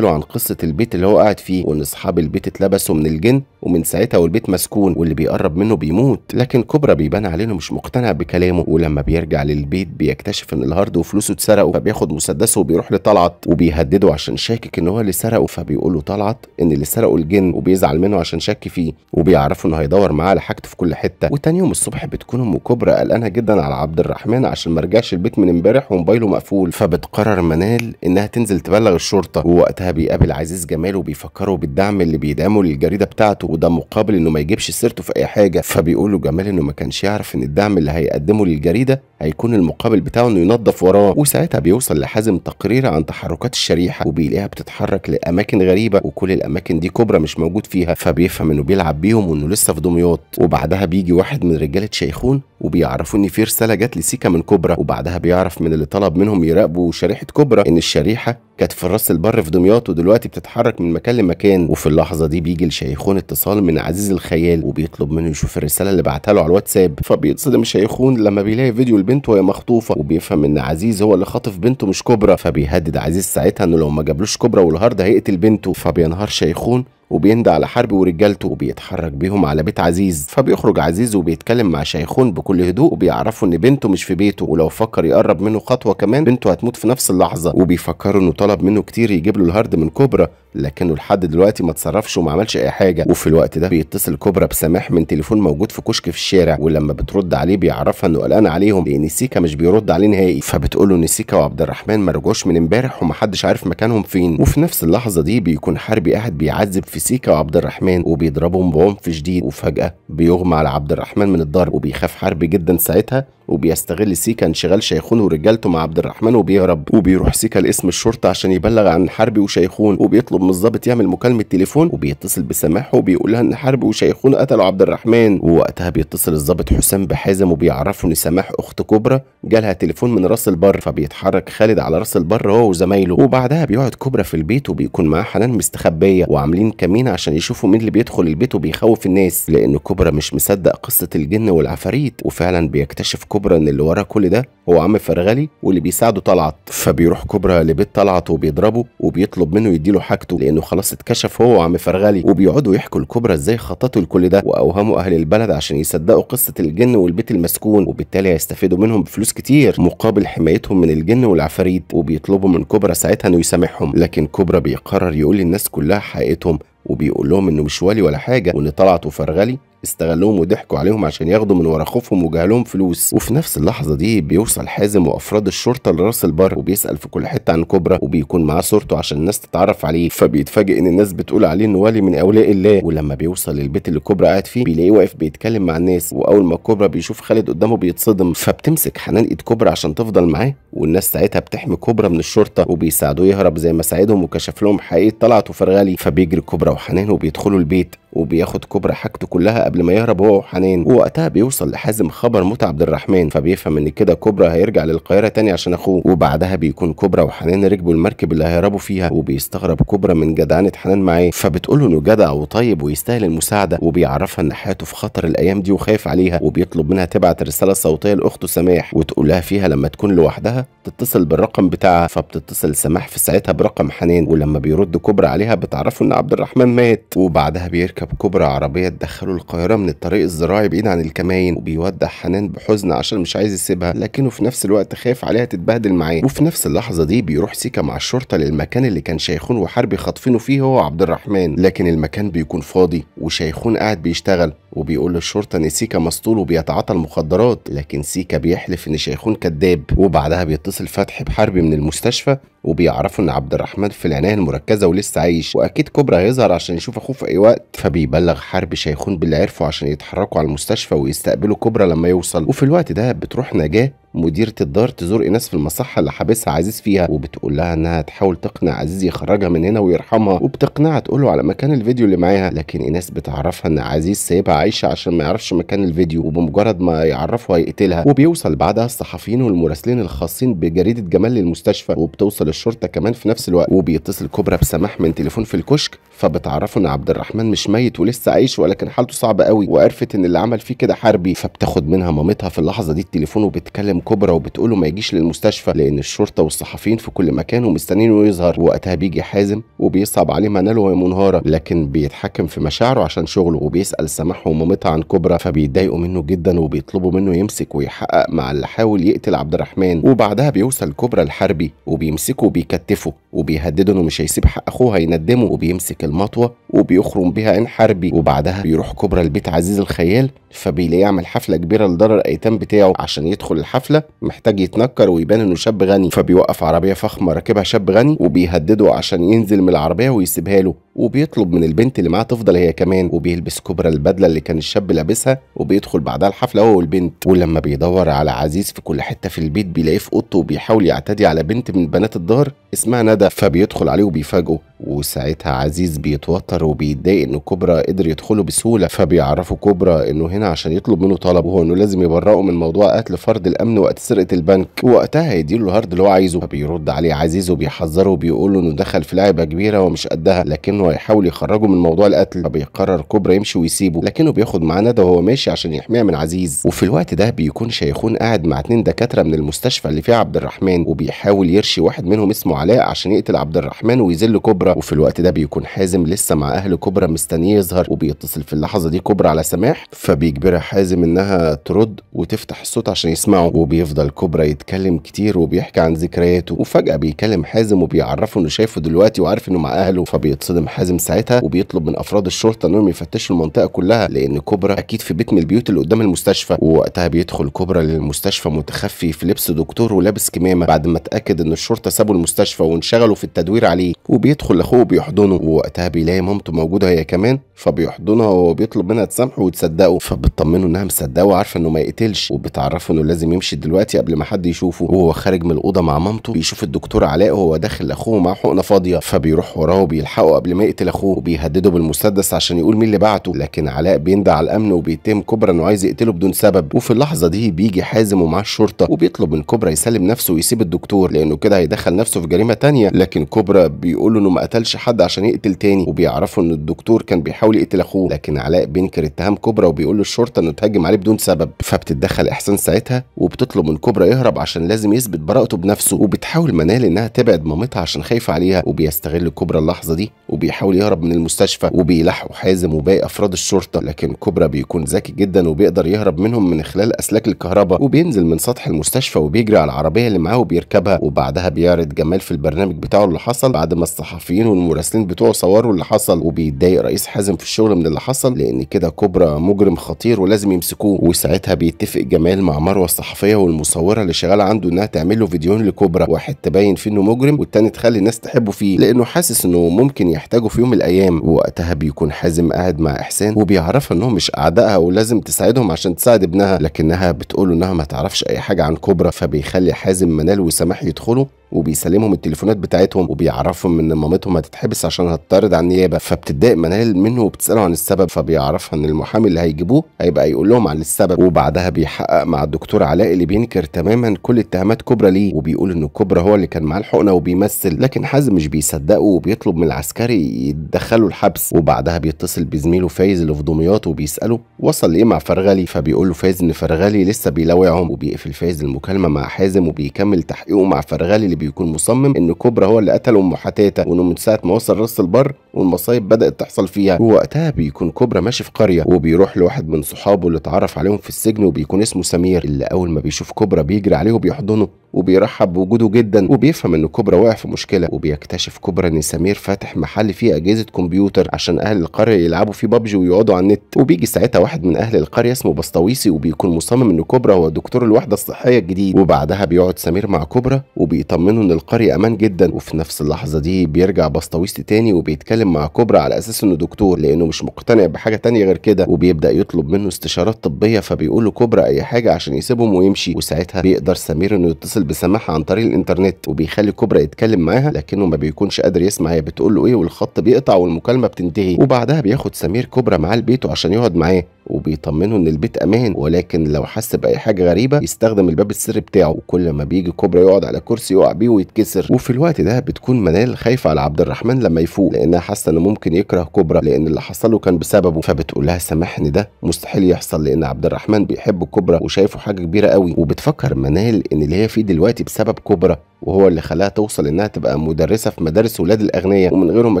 له عن قصة البيت اللي هو قاعد فيه وإن أصحاب البيت اتلبسوا من الجن ومن ساعتها والبيت مسكون واللي بيقرب منه بيموت. لكن كوبرا بيبان عليه إنه مش مقتنع بكلامه ولما بيرجع للبيت بيكتشف إن ال hard وفلوسه اتسرقوا فبياخد مسدسه وبيروح لطلعت وبيهدده عشان شاكك إن هو اللي سرقه فبيقول له طلعت إن اللي سرقه الجن وبيزعل منه عشان شك فيه وبيعرفوا إنه هيدور معاه على حاجته في كل حتة. وتاني يوم الصبح بتكون أم كوبرا قلقانة جدا على عبد الرحمن عشان ما رجعش البيت من امبارح وموبايله مقفول فبتقرر منال إنها تنزل تبلغ الشرطة. ووقتها بيقابل عزيز جمال وبيفكروا بالدعم اللي بيدعمه للجريدة بتاعته وده مقابل إنه ما يجيبش سيرته في أي حاجة. فبيقول له جمال إنه ما كانش يعرف إن الدعم اللي هيقدمه للجريدة هيكون المقابل بتاعه إنه ينظف وراه. وساعتها بيوصل لحازم تقرير عن تحركات الشريحة وبيلاقيها بتتحرك لأماكن غريبة وكل الأماكن دي كوبرا مش موجود فيها. فبيفهم إنه بيلعب بيهم وإنه لسه في دمياط. وبعدها بيجي واحد من رجالة شيخون وبيعرفوا إن في رسالة جت لسيكا من كوبرا وبعدها بيعرف من اللي طلب منهم يراقبوا شريحة كوبرا إن الشريحة كانت في راس البر في دمياط ودلوقتي بتتحرك من مكان لمكان. وفي اللحظة دي بيجي لشيخون اتصال من عزيز الخيال وبيطلب منه يشوف الرسالة اللي بعتها له على الواتساب. فبيتصدم شيخون لما بيلاقي فيديو البنت وهي مخطوفة وبيفهم إن عزيز هو اللي خاطف بنته مش كوبرا فبيهدد عزيز ساعتها إنه لو ما جابلوش كوبرا وال hard هيقتل بنته. فبينهار شيخون وبينده على حربي ورجالته وبيتحرك بيهم على بيت عزيز. فبيخرج عزيز وبيتكلم مع شيخون بكل هدوء وبيعرفوا إن بنته مش في بيته. ولو فكر يقرب منه خطوة كمان بنته هتموت في نفس اللحظة. وبيفكروا إنه طلب منه كتير يجيب له ال hard من كوبرا لكنه لحد دلوقتي ما اتصرفش وما عملش أي حاجة. وفي الوقت ده بيتصل كوبرا بسماح من تليفون موجود في كشك في الشارع ولما بترد عليه بيعرفها إنه قلقان عليهم لأن سيكا مش بيرد عليه نهائي. فبتقول له إن سيكا وعبد الرحمن ما رجعوش من امبارح ومحدش عارف مكانهم فين. وفي نفس اللحظة دي بيكون حربي قاعد بيعذب في سيكا وعبد الرحمن وبيضربهم بعنف شديد. وفجأة بيغمى على عبد الرحمن من الضرب وبيخاف حربي جدا ساعتها وبيستغل سيكا انشغال شيخون ورجالته مع عبد الرحمن وبيهرب. وبيروح سيكا لاسم الشرطة عشان يبلغ عن حربي وشيخون وبيطلب من الضابط يعمل مكالمة تليفون وبيتصل بسماح وبيقول لها إن حربي وشيخون قتلوا عبد الرحمن. ووقتها بيتصل الضابط حسام بحازم وبيعرفه إن سماح أخت كبرى جالها تليفون من راس البر فبيتحرك خالد على راس البر هو وزمايله. وبعدها بيقعد كبرى في البيت وبيكون معاه حنان مستخبية وعاملين كمين عشان يشوفوا مين اللي بيدخل البيت وبيخوف الناس لأن كبرى مش مصدق قصة الجن والعفاريت. وفعلا بيكتشف كبرى إن اللي ورا كل ده هو عم فرغلي واللي بيساعده طلعت. فبيروح كبرى لبيت طلعت وبيضربه وبيطلب منه يديله حاجته لأنه خلاص اتكشف هو وعم فرغلي وبيقعدوا يحكوا لكبرى إزاي خططوا لكل ده وأوهموا أهل البلد عشان يصدقوا قصة الجن والبيت المسكون وبالتالي هيستفيدوا منهم بفلوس كتير مقابل حمايتهم من الجن والعفاريت وبيطلبوا من كبرى ساعتها إنه يسامحهم. لكن كبرى بيقرر يقول للناس كلها حقيقتهم وبيقول لهم إنه مش ولي ولا حاجة وإن طلعت وفرغلي استغلوهم وضحكوا عليهم عشان ياخدوا من ورا خوفهم وجهلهم فلوس. وفي نفس اللحظة دي بيوصل حازم وأفراد الشرطة لرأس البر وبيسأل في كل حتة عن كبرى وبيكون معاه صورته عشان الناس تتعرف عليه. فبيتفاجئ إن الناس بتقول عليه انه ولي من أولياء الله. ولما بيوصل للبيت اللي كبرى قاعد فيه بيلاقيه واقف بيتكلم مع الناس. وأول ما كبرى بيشوف خالد قدامه بيتصدم. فبتمسك حنان ايد كبرى عشان تفضل معاه. والناس ساعتها بتحمي كبرى من الشرطة وبيساعدوه يهرب زي ما ساعدهم وكشف لهم حقيقة طلعت وفرغلي فبيجري كبرى وحنان وبيدخلوا البيت. وبياخد كبرى حاجته كلها قبل ما يهرب هو وحنان. ووقتها بيوصل لحازم خبر موت عبد الرحمن فبيفهم إن كده كبرى هيرجع للقاهرة تاني عشان أخوه. وبعدها بيكون كبرى وحنان ركبوا المركب اللي هيهربوا فيها وبيستغرب كبرى من جدعنة حنان معاه. فبتقول له إنه جدع وطيب ويستاهل المساعدة وبيعرفها إن حياته في خطر الأيام دي وخايف عليها. وبيطلب منها تبعت رساله صوتيه لأخته سماح وتقول لها فيها لما تكون لوحدها تتصل بالرقم بتاعها. فبتتصل سماح في ساعتها برقم حنان ولما بيرد كبرى عليها بتعرفه إن عبد الرحمن مات. وبعدها بيركب كبرى عربية تدخله القاهرة من الطريق الزراعي بعيد عن الكماين وبيودع حنان بحزن عشان مش عايز يسيبها لكنه في نفس الوقت خايف عليها تتبهدل معاه. وفي نفس اللحظة دي بيروح سيكا مع الشرطة للمكان اللي كان شيخون وحربي خاطفينه فيه هو عبد الرحمن. لكن المكان بيكون فاضي وشيخون قاعد بيشتغل وبيقول للشرطة إن سيكا مسطول وبيتعاطى المخدرات. لكن سيكا بيحلف إن شيخون كذاب وبعدها بيتصل فتحي بحربي من المستشفى وبيعرفوا إن عبد الرحمن في العناية المركزة ولسه عايش. وأكيد كبرى هيظهر عشان يشوف أخوه في أي وقت فبيبلغ حرب شيخون باللي عرفه عشان يتحركوا على المستشفى ويستقبلوا كبرى لما يوصل. وفي الوقت ده بتروح نجاه مديرة الدار تزور إيناس في المصحة اللي حابسها عزيز فيها وبتقول لها إنها تحاول تقنع عزيز يخرجها من هنا ويرحمها وبتقنعها تقول له على مكان الفيديو اللي معاها لكن إيناس بتعرفها إن عزيز سايبها عايشة عشان ما يعرفش مكان الفيديو وبمجرد ما يعرفه هيقتلها وبيوصل بعدها الصحفيين والمراسلين الخاصين بجريدة جمال للمستشفى وبتوصل الشرطة كمان في نفس الوقت وبيتصل كوبرا بسماح من تليفون في الكشك فبتعرفه إن عبد الرحمن مش ميت ولسه عايش ولكن حالته صعبة قوي وعرفت إن اللي عمل فيه كده حربي فبتاخد منها مامتها في اللحظة دي التليفون وبتكلم كوبرا وبتقوله ما يجيش للمستشفى لأن الشرطة والصحفيين في كل مكان ومستنينه يظهر. وقتها بيجي حازم وبيصعب عليه منال وهي منهارة لكن بيتحكم في مشاعره عشان شغله وبيسأل سماح ومامتها عن كوبرا فبيتضايقوا منه جدا وبيطلبوا منه يمسك ويحقق مع اللي حاول يقتل عبد الرحمن. وبعدها بيوصل كوبرا الحربي وبيمسكه وبيكتفه وبيهدده إنه مش هيسيب حق أخوه هيندمه وبيمسك المطوة وبيخرم بيها عين حربي. وبعدها بيروح كوبرا لبيت عزيز الخيال فبيلاقيه يعمل حفلة كبيرة لدار الأيتام بتاعه عشان يدخل الحفلة. محتاج يتنكر ويبان إنه شاب غني فبيوقف عربية فخمة راكبها شاب غني وبيهدده عشان ينزل من العربية ويسيبها له وبيطلب من البنت اللي معاه تفضل هي كمان وبيلبس كوبرا البدلة اللي كان الشاب لابسها وبيدخل بعدها الحفلة هو والبنت. ولما بيدور على عزيز في كل حتة في البيت بيلاقيه في أوضته وبيحاول يعتدي على بنت من بنات الدار اسمها ندى فبيدخل عليه وبيفاجئه. وساعتها عزيز بيتوتر وبيتضايق إن كوبرا قدر يدخله بسهولة فبيعرفوا كوبرا إنه هنا عشان يطلب منه طلب وهو إنه لازم يبرئه من موضوع قتل فرد الأمن وقت سرقة البنك. وقتها هيديله ال hard اللي هو عايزه. فبيرد عليه عزيز وبيحذره وبيقول له إنه دخل في لعبة كبيرة ومش قدها لكنه هيحاول يخرجه من موضوع القتل. فبيقرر كوبرا يمشي ويسيبه لكنه بياخد معاه ندى وهو ماشي عشان يحميها من عزيز. وفي الوقت ده بيكون شيخون قاعد مع اتنين دكاترة من المستشفى اللي فيها عبد الرحمن وبيحاول يرشي واحد منهم اسمه علاء عشان يقتل عبد الرحمن ويذل كوبرا. وفي الوقت ده بيكون حازم لسه مع أهل كوبرا مستنيه يظهر وبيتصل في اللحظة دي كوبرا على سماح. فبيجبرها حازم إنها ترد وتفتح الصوت عشان يسمعه. وبيفضل كوبرا يتكلم كتير وبيحكي عن ذكرياته. وفجأة بيكلم حازم وبيعرفه إنه شايفه دلوقتي وعارف إنه مع أهله. فبيتصدم حازم ساعتها وبيطلب من أفراد الشرطة إنهم يفتشوا المنطقة كلها. لأن كوبرا أكيد في بيت من البيوت اللي قدام المستشفى. ووقتها بيدخل كوبرا للمستشفى متخفي في لبس دكتور ولابس كمامة. بعد ما اتأكد إن الشرطة سابوا المستشفى وانشغلوا في التدوير عليه. وبيدخل لاخوه وبيحضنه ووقتها بيلاقي مامته موجودة هي كمان فبيحضنها وبيطلب منها تسامحه وتصدقه. فبتطمنه إنها مصدقة وعارفة إنه ما يقتلش وبتعرفه إنه لازم يمشي دلوقتي قبل ما حد يشوفه. وهو خارج من الأوضة مع مامته بيشوف الدكتور علاء وهو داخل لاخوه معاه حقنة فاضية. فبيروح وراه وبيلحقه قبل ما يقتل أخوه وبيهدده بالمسدس عشان يقول مين اللي بعته. لكن علاء بيندى على الأمن وبيتهم كوبرا إنه عايز يقتله بدون سبب. وفي اللحظة دي بيجي حازم ومعاه الشرطة وبيطلب من كوبرا يسلم نفسه ويسيب الدكتور لأنه كده هيدخل نفسه في جريمة تانية. لكن كوبرا بيقول إنه ما قتلش حد عشان يقتل تاني وبيعرفوا إن الدكتور كان بيحاول يقتل أخوه لكن علاء بينكر اتهام كوبرا وبيقول للشرطة إنه تهاجم عليه بدون سبب. فبتتدخل إحسان ساعتها وبتطلب من كوبرا يهرب عشان لازم يثبت براءته بنفسه وبتحاول منال إنها تبعد مامتها عشان خايفة عليها وبيستغل كوبرا اللحظة دي وبيحاول يهرب من المستشفى وبيلاحقوا حازم وباقي أفراد الشرطة. لكن كوبرا بيكون ذكي جدا وبيقدر يهرب منهم من خلال أسلاك الكهرباء وبينزل من سطح المستشفى وبيجري على العربية اللي معاه وبيركبها وبعدها بيعرض جمال في البرنامج بتاعه اللي حصل بعد ما الصحفيين والمراسلين بتوعه صوروا اللي حصل وبيتضايق رئيس حازم في الشغل من اللي حصل لأن كده كوبرا مجرم خطير ولازم يمسكوه وساعتها بيتفق جمال مع مروة الصحفية والمصورة اللي شغالة عنده إنها تعمل له فيديوهين لكوبرا واحد تبين فيه إنه مجرم والتاني تخلي الناس تحبه فيه لأنه حاسس إنه ممكن يحتاجه في يوم من الأيام. ووقتها بيكون حازم قاعد مع إحسان وبيعرفها انهم مش أعدائها ولازم تساعدهم عشان تساعد ابنها لكنها بتقول إنها ما تعرفش أي حاجة عن كوبرا فبيخلي حازم منال وسماح يدخلوا. وبيسلمهم التليفونات بتاعتهم وبيعرفهم إن مامتهم هتتحبس عشان هتتعرض على النيابة فبتتضايق منال منه وبتسأله عن السبب فبيعرفها إن المحامي اللي هيجيبوه هيبقى يقول لهم عن السبب. وبعدها بيحقق مع الدكتور علاء اللي بينكر تماما كل اتهامات كوبرا ليه وبيقول ان كوبرا هو اللي كان معاه الحقنة وبيمثل لكن حازم مش بيصدقه وبيطلب من العسكري يدخله الحبس. وبعدها بيتصل بزميله فايز اللي في دمياط وبيسأله وصل لإيه مع فرغلي فبيقول له فايز إن فرغلي لسه بيلوعهم وبيقفل فايز المكالمة مع حازم وبيكمل تحقيقه مع فرغلي اللي بيكون مصمم إن كوبرا هو اللي قتل ام حتاتة وانه من ساعة ما وصل رأس البر والمصايب بدأت تحصل فيها. ووقتها بيكون كوبرا ماشي في قرية وبيروح لواحد من صحابه اللي اتعرف عليهم في السجن وبيكون اسمه سمير اللي أول ما بيشوف كوبرا بيجري عليه وبيحضنه وبيرحب بوجوده جدا وبيفهم إن كوبرا واقع في مشكلة وبيكتشف كوبرا إن سمير فاتح محل فيه أجهزة كمبيوتر عشان أهل القرية يلعبوا فيه بابجي ويقعدوا على النت. وبيجي ساعتها واحد من أهل القرية اسمه بسطويسي وبيكون مصمم إن كوبرا هو دكتور الوحدة الصحية الجديد. وبعدها بيقعد سمير مع كوبرا وبيطمنه منه ان القريه أمان جدا وفي نفس اللحظة دي بيرجع بسطويسي تاني وبيتكلم مع كوبرا على أساس إنه دكتور لأنه مش مقتنع بحاجة تانية غير كده وبيبدأ يطلب منه استشارات طبية فبيقول له كوبرا أي حاجة عشان يسيبهم ويمشي وساعتها بيقدر سمير إنه يتصل بسماح عن طريق الإنترنت وبيخلي كوبرا يتكلم معاها لكنه ما بيكونش قادر يسمع هي بتقول له إيه والخط بيقطع والمكالمة بتنتهي وبعدها بياخد سمير كوبرا معاه لبيته عشان يقعد معاه وبيطمنه إن البيت أمان ولكن لو حس بأي حاجة غريبة يستخدم الباب السري بتاعه وكل ما بيجي كوبرا يقعد على كرسي يقع بيه ويتكسر. وفي الوقت ده بتكون منال خايفة على عبد الرحمن لما يفوق لأنها حاسة إنه ممكن يكره كوبرا لأن اللي حصل له كان بسببه. فبتقول لها سامح ان ده مستحيل يحصل لأن عبد الرحمن بيحب كوبرا وشايفه حاجة كبيرة قوي. وبتفكر منال إن اللي هي فيه دلوقتي بسبب كوبرا وهو اللي خلاها توصل إنها تبقى مدرسة في مدارس ولاد الأغنياء ومن غيرهم ما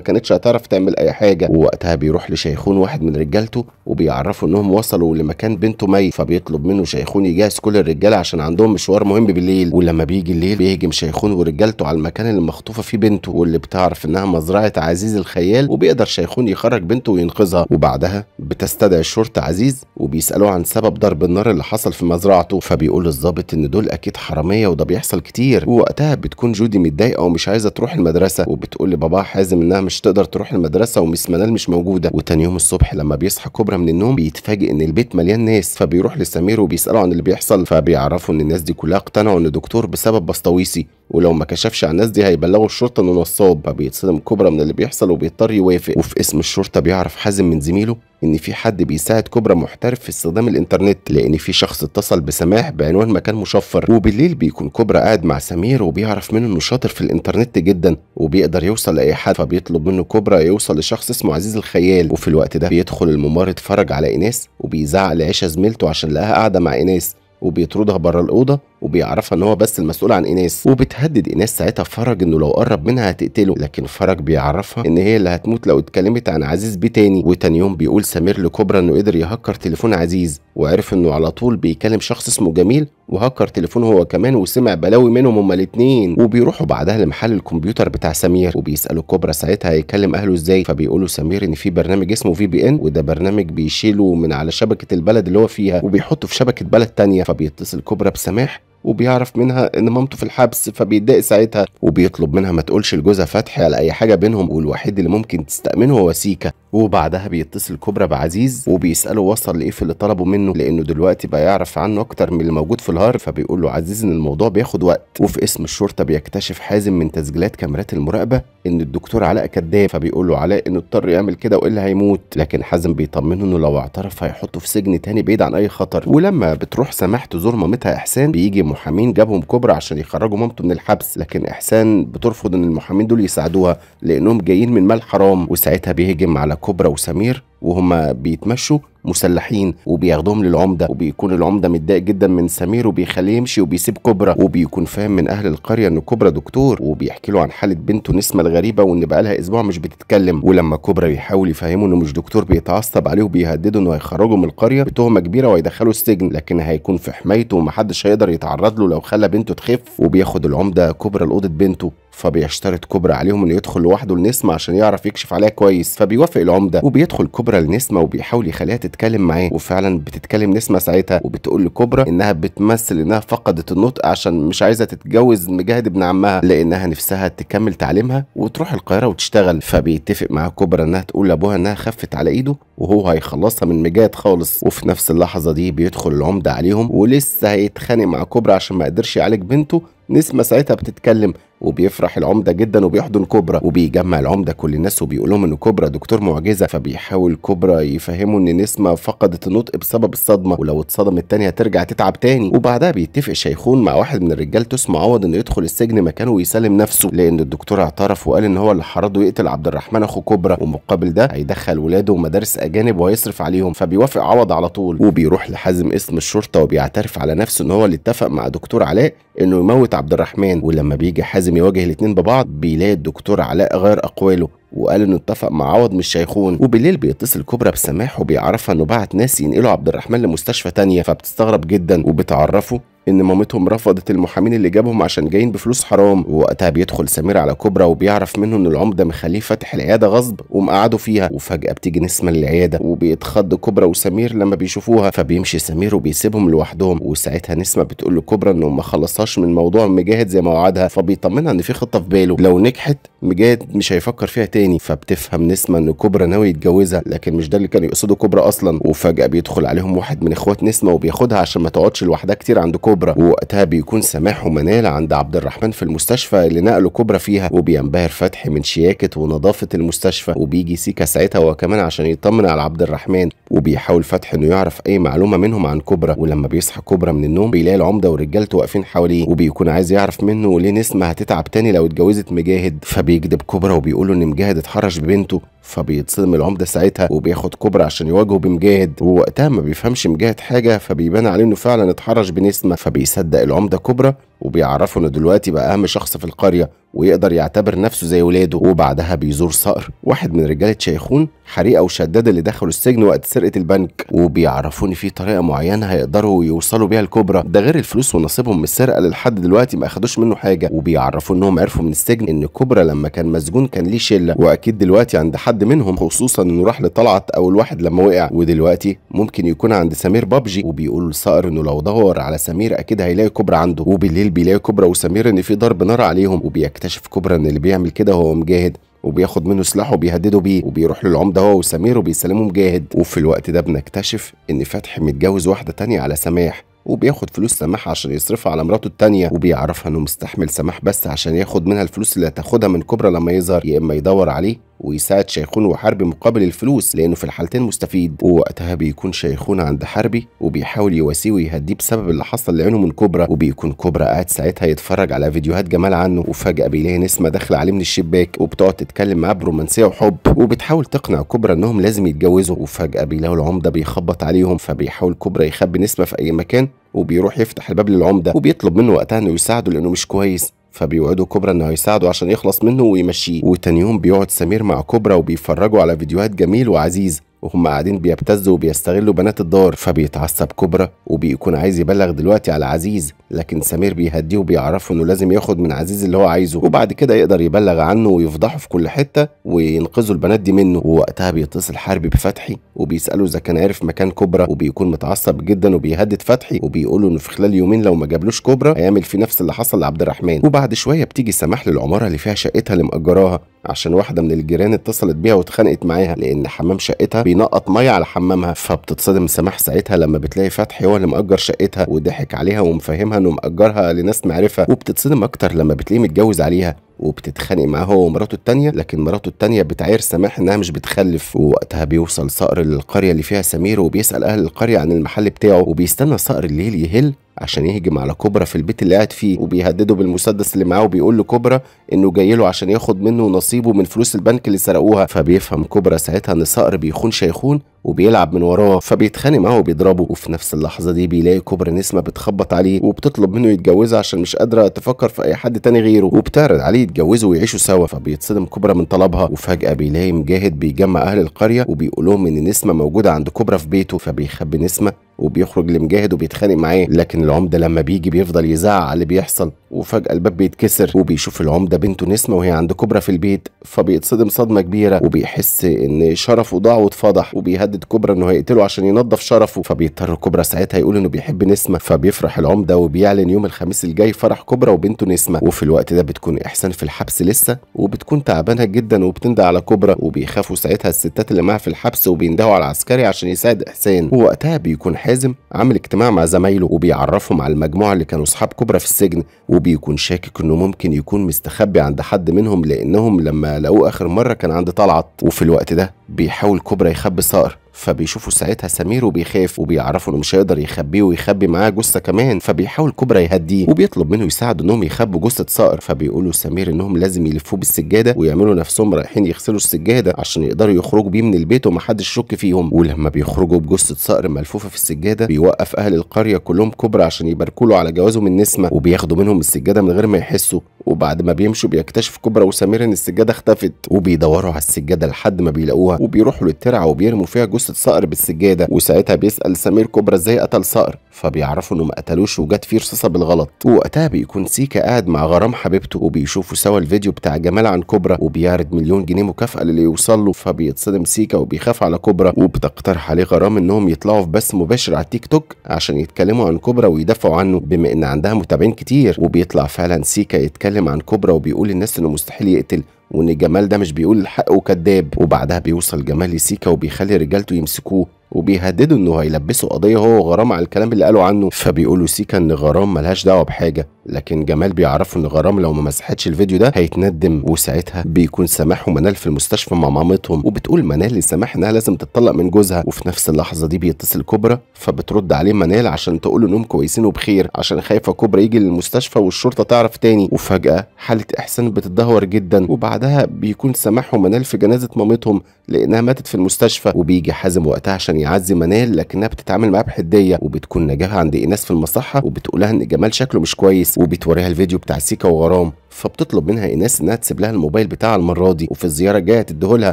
كانتش هتعرف تعمل أي حاجة. ووقتها بيروح لشيخون واحد من رجالته وبيعرفوا إنهم وصلوا لمكان بنته مي فبيطلب منه شيخون يجهز كل الرجالة عشان عندهم مشوار مهم بالليل. ولما بيجي الليل بيهجم شيخون ورجالته على المكان اللي مخطوفة فيه بنته واللي بتعرف إنها مزرعة عزيز الخيال وبيقدر شيخون يخرج بنته وينقذها. وبعدها بتستدعي الشرطة عزيز وبيسألوه عن سبب ضرب النار اللي حصل في مزرعته. فبيقول الضابط إن دول أكيد حرامية وده بيحصل كتير. ووقتها بتكون جودي متضايقة ومش عايزة تروح المدرسة. وبتقول لباباها حازم إنها مش تقدر تروح المدرسة ومس منال مش موجودة. وتاني يوم الصبح لما بيصحى كوبرا من النوم بيتفاجئ إن البيت مليان ناس. فبيروح لسمير وبيسأله عن اللي بيحصل. فبيعرفوا إن الناس دي كلها اقتنعوا إن دكتور بسبب بسطويسي. ولو ما كشفش عن الناس دي هيبلغوا الشرطة إنه نصاب. فبيتصدم كوبرا من اللي بيحصل وبيضطر يوافق. وفي اسم الشرطة بيعرف حازم من زميله إن في حد بيساعد كوبرا محترف في استخدام الإنترنت لأن في شخص اتصل بسماح بعنوان مكان مشفر. وبالليل بيكون كوبرا قاعد مع سمير وبيعرف منه إنه شاطر في الإنترنت جدا وبيقدر يوصل لأي حد. فبيطلب منه كوبرا يوصل لشخص اسمه عزيز الخيال. وفي الوقت ده بيدخل الممرض فرج على ايناس وبيزعق لعيشة زميلته عشان لقاها قاعدة مع ايناس وبيطردها بره الأوضة وبيعرفها إن هو بس المسؤول عن ايناس وبتهدد ايناس ساعتها فرج إنه لو قرب منها هتقتله. لكن فرج بيعرفها إن هي اللي هتموت لو اتكلمت عن عزيز بيه تاني. وتاني يوم بيقول سمير لكوبرا إنه قدر يهكر تليفون عزيز. وعرف إنه على طول بيكلم شخص اسمه جميل. وهكر تليفونه هو كمان وسمع بلاوي منهم هما الاتنين. وبيروحوا بعدها لمحل الكمبيوتر بتاع سمير. وبيسألوا كوبرا ساعتها هيكلم أهله إزاي. فبيقولوا سمير إن في برنامج اسمه VPN وده برنامج بيشيله من على شبكة البلد اللي هو فيها. وبيحطه في شبكة بلد تانية. فبيتصل كوبرا بسماح وبيعرف منها إن مامته في الحبس فبيتضايق ساعتها وبيطلب منها ما تقولش لجوزها فتحي على أي حاجة بينهم والوحيد اللي ممكن تستأمنه هو سيكا. وبعدها بيتصل كوبرا بعزيز وبيسأله وصل لإيه في اللي طلبه منه لأنه دلوقتي بقى يعرف عنه أكتر من اللي موجود في الهار فبيقول له عزيز إن الموضوع بياخد وقت وفي اسم الشرطة بيكتشف حازم من تسجيلات كاميرات المراقبة إن الدكتور علاء كذاب فبيقول له علاء انه اضطر يعمل كده وإلا هيموت. لكن حازم بيطمنه إنه لو اعترف هيحطه في سجن تاني بعيد عن أي خطر. ولما بتروح سماح تزور مامتها إحسان بيجي محامين جابهم كوبرا عشان يخرجوا مامته من الحبس. لكن إحسان بترفض إن المحامين دول يساعدوها لأنهم جايين من مال حرام. وساعتها بيهجم على كوبرا وسمير وهما بيتمشوا مسلحين وبياخدوهم للعمدة وبيكون العمدة متضايق جدا من سمير وبيخليه يمشي وبيسيب كوبرا وبيكون فاهم من أهل القرية إن كوبرا دكتور وبيحكي له عن حالة بنته نسمة الغريبة وإن بقالها أسبوع مش بتتكلم. ولما كوبرا بيحاول يفهمه إنه مش دكتور بيتعصب عليه وبيهدده إنه هيخرجه من القرية بتهمة كبيرة وهيدخله السجن لكن هيكون في حمايته ومحدش هيقدر يتعرض له لو خلى بنته تخف. وبياخد العمدة كوبرا لأوضة بنته. فبيشترط كوبرا عليهم إنه يدخل لوحده لنسمة عشان يعرف يكشف عليها كويس. فبيوافق العمدة وبيدخل كوبرا لنسمة وبيحاول يخليها تتكلم معاه. وفعلا بتتكلم نسمة ساعتها وبتقول لكوبرا إنها بتمثل إنها فقدت النطق عشان مش عايزة تتجوز مجاهد ابن عمها لإنها نفسها تكمل تعليمها وتروح القاهرة وتشتغل. فبيتفق معاها كوبرا إنها تقول لأبوها إنها خفت على إيده وهو هيخلصها من مجاهد خالص. وفي نفس اللحظة دي بيدخل العمدة عليهم ولسه هيتخانق مع كوبرا عشان ما قدرش يعالج بنته. نسمة ساعتها بتتكلم وبيفرح العمدة جدا وبيحضن كوبرا وبيجمع العمدة. كل الناس وبيقول لهم ان كوبرا دكتور معجزة. فبيحاول كوبرا يفهموا إن نسمة فقدت النطق بسبب الصدمة ولو اتصدمت تاني هترجع تتعب تاني. وبعدها بيتفق شيخون مع واحد من الرجال اسمه عوض إنه يدخل السجن مكانه ويسلم نفسه لأن الدكتور اعترف وقال إن هو اللي حرضه يقتل عبد الرحمن أخو كوبرا. ومقابل ده هيدخل ولاده مدارس أجانب وهيصرف عليهم. فبيوافق عوض على طول. وبيروح لحازم اسم الشرطة وبيعترف على نفسه إن هو اللي اتفق مع دكتور علاء إنه يموت عبد الرحمن. ولما بيجي حازم يواجه الاتنين ببعض بيلاقي الدكتور علاء غير أقواله وقال إنه اتفق مع عوض مش شيخون. وبالليل بيتصل كوبرا بسماح وبيعرفها إنه بعت ناس ينقلوا عبد الرحمن لمستشفى تانية فبتستغرب جدا وبتعرفه إن مامتهم رفضت المحامين اللي جابهم عشان جايين بفلوس حرام. ووقتها بيدخل سمير على كبرى وبيعرف منه إن العمدة مخليه فاتح العيادة غصب. ومقعده فيها وفجأة بتيجي نسمة للعيادة. وبيتخض كبرى وسمير لما بيشوفوها. فبيمشي سمير وبيسيبهم لوحدهم. وساعتها نسمة بتقول لكبرى إنه ما خلصهاش من موضوع مجاهد زي ما وعدها فبيطمنها إن في خطة في باله. لو نجحت مجاهد مش هيفكر فيها تاني. فبتفهم نسمة إن كبرى ناوي يتجوزها. لكن مش ده اللي كان يقصده كبرى أصلا. وفجأة بيدخل عليهم واحد من إخوات نسمة وبياخدها عشان ما تقعدش لوحدها كتير عند كبرى ووقتها بيكون سماح ومنال عند عبد الرحمن في المستشفى اللي نقلوا كبرى فيها وبينبهر فتحي من شياكة ونظافة المستشفى وبيجي سيكا ساعتها هو كمان عشان يطمن على عبد الرحمن وبيحاول فتحي إنه يعرف أي معلومة منهم عن كبرى ولما بيصحى كبرى من النوم بيلاقي العمدة ورجالته واقفين حواليه وبيكون عايز يعرف منه ليه نسمة هتتعب تاني لو اتجوزت مجاهد فبيكذب كبرى وبيقول له إن مجاهد اتحرش ببنته فبيتصدم العمدة ساعتها وبياخد كبرى عشان يواجهه بمجاهد ووقتها ما بيفهمش مجاهد حاجة فبيبان عليه إنه فعلا اتحرش بنسمة فبيصدق العمدة كبرى وبيعرفه إنه دلوقتي بقى أهم شخص في القرية ويقدر يعتبر نفسه زي ولاده. وبعدها بيزور صقر واحد من رجالة شيخون حريقه وشداد اللي دخلوا السجن وقت سرقة البنك. وبيعرفوا إن في طريقة معينة هيقدروا يوصلوا بيها الكبرى ده غير الفلوس ونصيبهم من السرقة لحد دلوقتي ما أخدوش منه حاجة. وبيعرفوا إنهم عرفوا من السجن إن كبرى لما كان مسجون كان ليه شلة. وأكيد دلوقتي عند حد منهم خصوصا إنه راح لطلعت أو الواحد لما وقع. ودلوقتي ممكن يكون عند سمير بابجي. وبيقولوا لصقر إنه لو دور على سمير أكيد هيلاقي كبرى عنده. وبالليل بيلاقي كبرى وسمير إن في ضرب نار عليهم وبيكتشف كبرى إن اللي بيعمل كده هو مجاهد وبياخد منه سلاحه وبيهدده بيه وبيروح للعمده هو وسمير وبيسلموا مجاهد وفي الوقت ده بنكتشف إن فتحي متجوز واحدة تانية على سماح وبياخد فلوس سماح عشان يصرفها على مراته التانية وبيعرفها إنه مستحمل سماح بس عشان ياخد منها الفلوس اللي هتاخدها من كبرى لما يظهر يا إما يدور عليه ويساعد شيخون وحربي مقابل الفلوس لأنه في الحالتين مستفيد. ووقتها بيكون شيخون عند حربي وبيحاول يواسيه ويهديه بسبب اللي حصل لعينه من كبرى وبيكون كبرى قاعد ساعتها يتفرج على فيديوهات جمال عنه وفجأة بيلاقي نسمة داخلة عليه من الشباك وبتقعد تتكلم معاه برومانسية وحب. وبتحاول تقنع كبرى إنهم لازم يتجوزوا. وفجأة بيلاقوا العمدة بيخبط عليهم فبيحاول كبرى يخبي نسمة في أي مكان وبيروح يفتح الباب للعمدة. وبيطلب منه وقتها إنه يساعده لأنه مش كويس. فبيوعدوا كبرى إنه هيساعده عشان يخلص منه ويمشيه. وتاني يوم بيقعد سمير مع كبرى وبيفرجوا على فيديوهات جميل وعزيز. وهم قاعدين بيبتزوا وبيستغلوا بنات الدار فبيتعصب كبرى وبيكون عايز يبلغ دلوقتي على عزيز لكن سمير بيهديه وبيعرفه إنه لازم ياخد من عزيز اللي هو عايزه وبعد كده يقدر يبلغ عنه ويفضحه في كل حتة وينقذوا البنات دي منه. ووقتها بيتصل حربي بفتحي وبيسأله إذا كان عارف مكان كبرى وبيكون متعصب جدا وبيهدد فتحي وبيقول إنه في خلال يومين لو ما جابلوش كبرى هيعمل في نفس اللي حصل لعبد الرحمن وبعد شوية بتيجي سماح للعمارة اللي فيها شقتها اللي مأجراها عشان واحدة من الجيران اتصلت بيها واتخانقت معاها لأن حمام شقتها بينقط ميه على حمامها فبتتصدم سماح ساعتها لما بتلاقي فتحي هو اللي مأجر شقتها وضحك عليها ومفهمها إنه مأجرها لناس معرفة وبتتصدم أكتر لما بتلاقيه متجوز عليها وبتتخانق معاه هو ومراته التانية لكن مراته التانية بتعاير سماح إنها مش بتخلف ووقتها بيوصل صقر للقرية اللي فيها سمير وبيسأل أهل القرية عن المحل بتاعه وبيستنى صقر الليل يهل عشان يهجم على كبرى في البيت اللي قاعد فيه وبيهدده بالمسدس اللي معاه وبيقول لكبرى إنه جاي له عشان ياخد منه نصيبه من فلوس البنك اللي سرقوها. فبيفهم كبرى ساعتها إن صقر بيخون شيخون وبيلعب من وراه فبيتخانق معاه وبيضربه. وفي نفس اللحظة دي بيلاقي كبرى نسمة بتخبط عليه وبتطلب منه يتجوزها عشان مش قادرة تفكر في أي حد تاني غيره. وبتعرض عليه يتجوزوا ويعيشوا سوا فبيتصدم كبرى من طلبها. وفجأة بيلاقي مجاهد بيجمع أهل القرية وبيقول لهم إن نسمة موجودة عند كبرى في بيته فبيخبي نسمة وبيخرج لمجاهد وبيتخانق معاه. لكن العمدة لما بيجي بيفضل يزعق اللي بيحصل. وفجأة الباب بيتكسر وبيشوف العمدة بنته نسمة وهي عند كبرى في البيت فبيتصدم صدمة كبيرة وبيحس إن شرفه ضاع واتفضح وبيهدد كبرى إنه هيقتله عشان ينظف شرفه. فبيضطر كبرى ساعتها يقول إنه بيحب نسمة فبيفرح العمدة وبيعلن يوم الخميس الجاي فرح كبرى وبنته نسمة. وفي الوقت ده بتكون إحسان في الحبس لسه وبتكون تعبانة جدا وبتندى على كبرى وبيخافوا ساعتها الستات اللي معاها في الحبس وبيندهوا على العسكري عشان يساعد إحسان. ووقتها بيكون حازم عامل اجتماع مع زمايله وبيعرفهم على المجموعة اللي كانوا أصحاب كبرى في السجن. وبيكون شاكك إنه ممكن يكون مستخبي عند حد منهم لأنهم لما لقوه آخر مرة كان عند طلعت. وفي الوقت ده بيحاول كبرى يخبي صقر فبيشوفوا ساعتها سمير وبيخاف وبيعرفوا إنه مش هيقدر يخبيه ويخبي معاه جثة كمان فبيحاول كبرى يهديه وبيطلب منه يساعده إنهم يخبوا جثة صقر فبيقولوا سمير إنهم لازم يلفوه بالسجادة ويعملوا نفسهم رايحين يغسلوا السجادة عشان يقدروا يخرجوا بيه من البيت ومحدش يشك فيهم ولما بيخرجوا بجثة صقر ملفوفة في السجادة بيوقف أهل القرية كلهم كبرى عشان يباركوا له على جوازه من نسمه وبياخدوا منهم السجادة من غير ما يحسوا. وبعد ما بيمشوا بيكتشف كوبرا وسمير إن السجادة اختفت وبيدوروا على السجادة لحد ما بيلاقوها وبيروحوا للترعة وبيرموا فيها جثة جثه صقر بالسجادة وساعتها بيسأل سمير كوبرا إزاي قتل صقر فبيعرفوا إنه ما قتلوش وجات فيه رصاصة بالغلط. ووقتها بيكون سيكا قاعد مع غرام حبيبته وبيشوفوا سوا الفيديو بتاع جمال عن كوبرا وبيعرض مليون جنيه مكافأة للي يوصل له فبيتصدم سيكا وبيخاف على كوبرا وبتقترح عليه غرام إنهم يطلعوا في بث مباشر على التيك توك عشان يتكلموا عن كوبرا ويدافعوا عنه بما إن عندها متابعين كتير. وبيطلع فعلا سيكا يتكلم عن كوبرا وبيقول للناس إنه مستحيل يقتل. وإن جمال ده مش بيقول الحق وكذاب وبعدها بيوصل جمال لسيكا وبيخلي رجالته يمسكوه. وبيهددوا إنه هيلبسوا قضية. هو وغرام على الكلام اللي قالوا عنه. فبيقولوا سيكا إن غرام ملهاش دعوة بحاجة لكن جمال بيعرفوا إن غرام لو ما مسحتش الفيديو ده هيتندم وساعتها بيكون سماح ومنال في المستشفى مع مامتهم. وبتقول منال لسماح إنها لازم تتطلق من جوزها وفي نفس اللحظة دي بيتصل كوبرا فبترد عليه منال عشان تقول له إنهم كويسين وبخير عشان خايفة كوبرا يجي للمستشفى والشرطة تعرف تاني. وفجأة حالة إحسان بتتدهور جدا وبعدها بيكون سماح ومنال في جنازة مامتهم لأنها ماتت في المستشفى. وبيجي حازم وقتها عشان يعزي منال لكنها بتتعامل معاه بحدية وبتكون نجاها عند إيناس في المصحة وبتقولها إن جمال شكله مش كويس وبتوريها الفيديو بتاع سيكا وغرام. فبتطلب منها إيناس إنها تسيب لها الموبايل بتاعها المرة دي وفي الزيارة الجاية تديهولها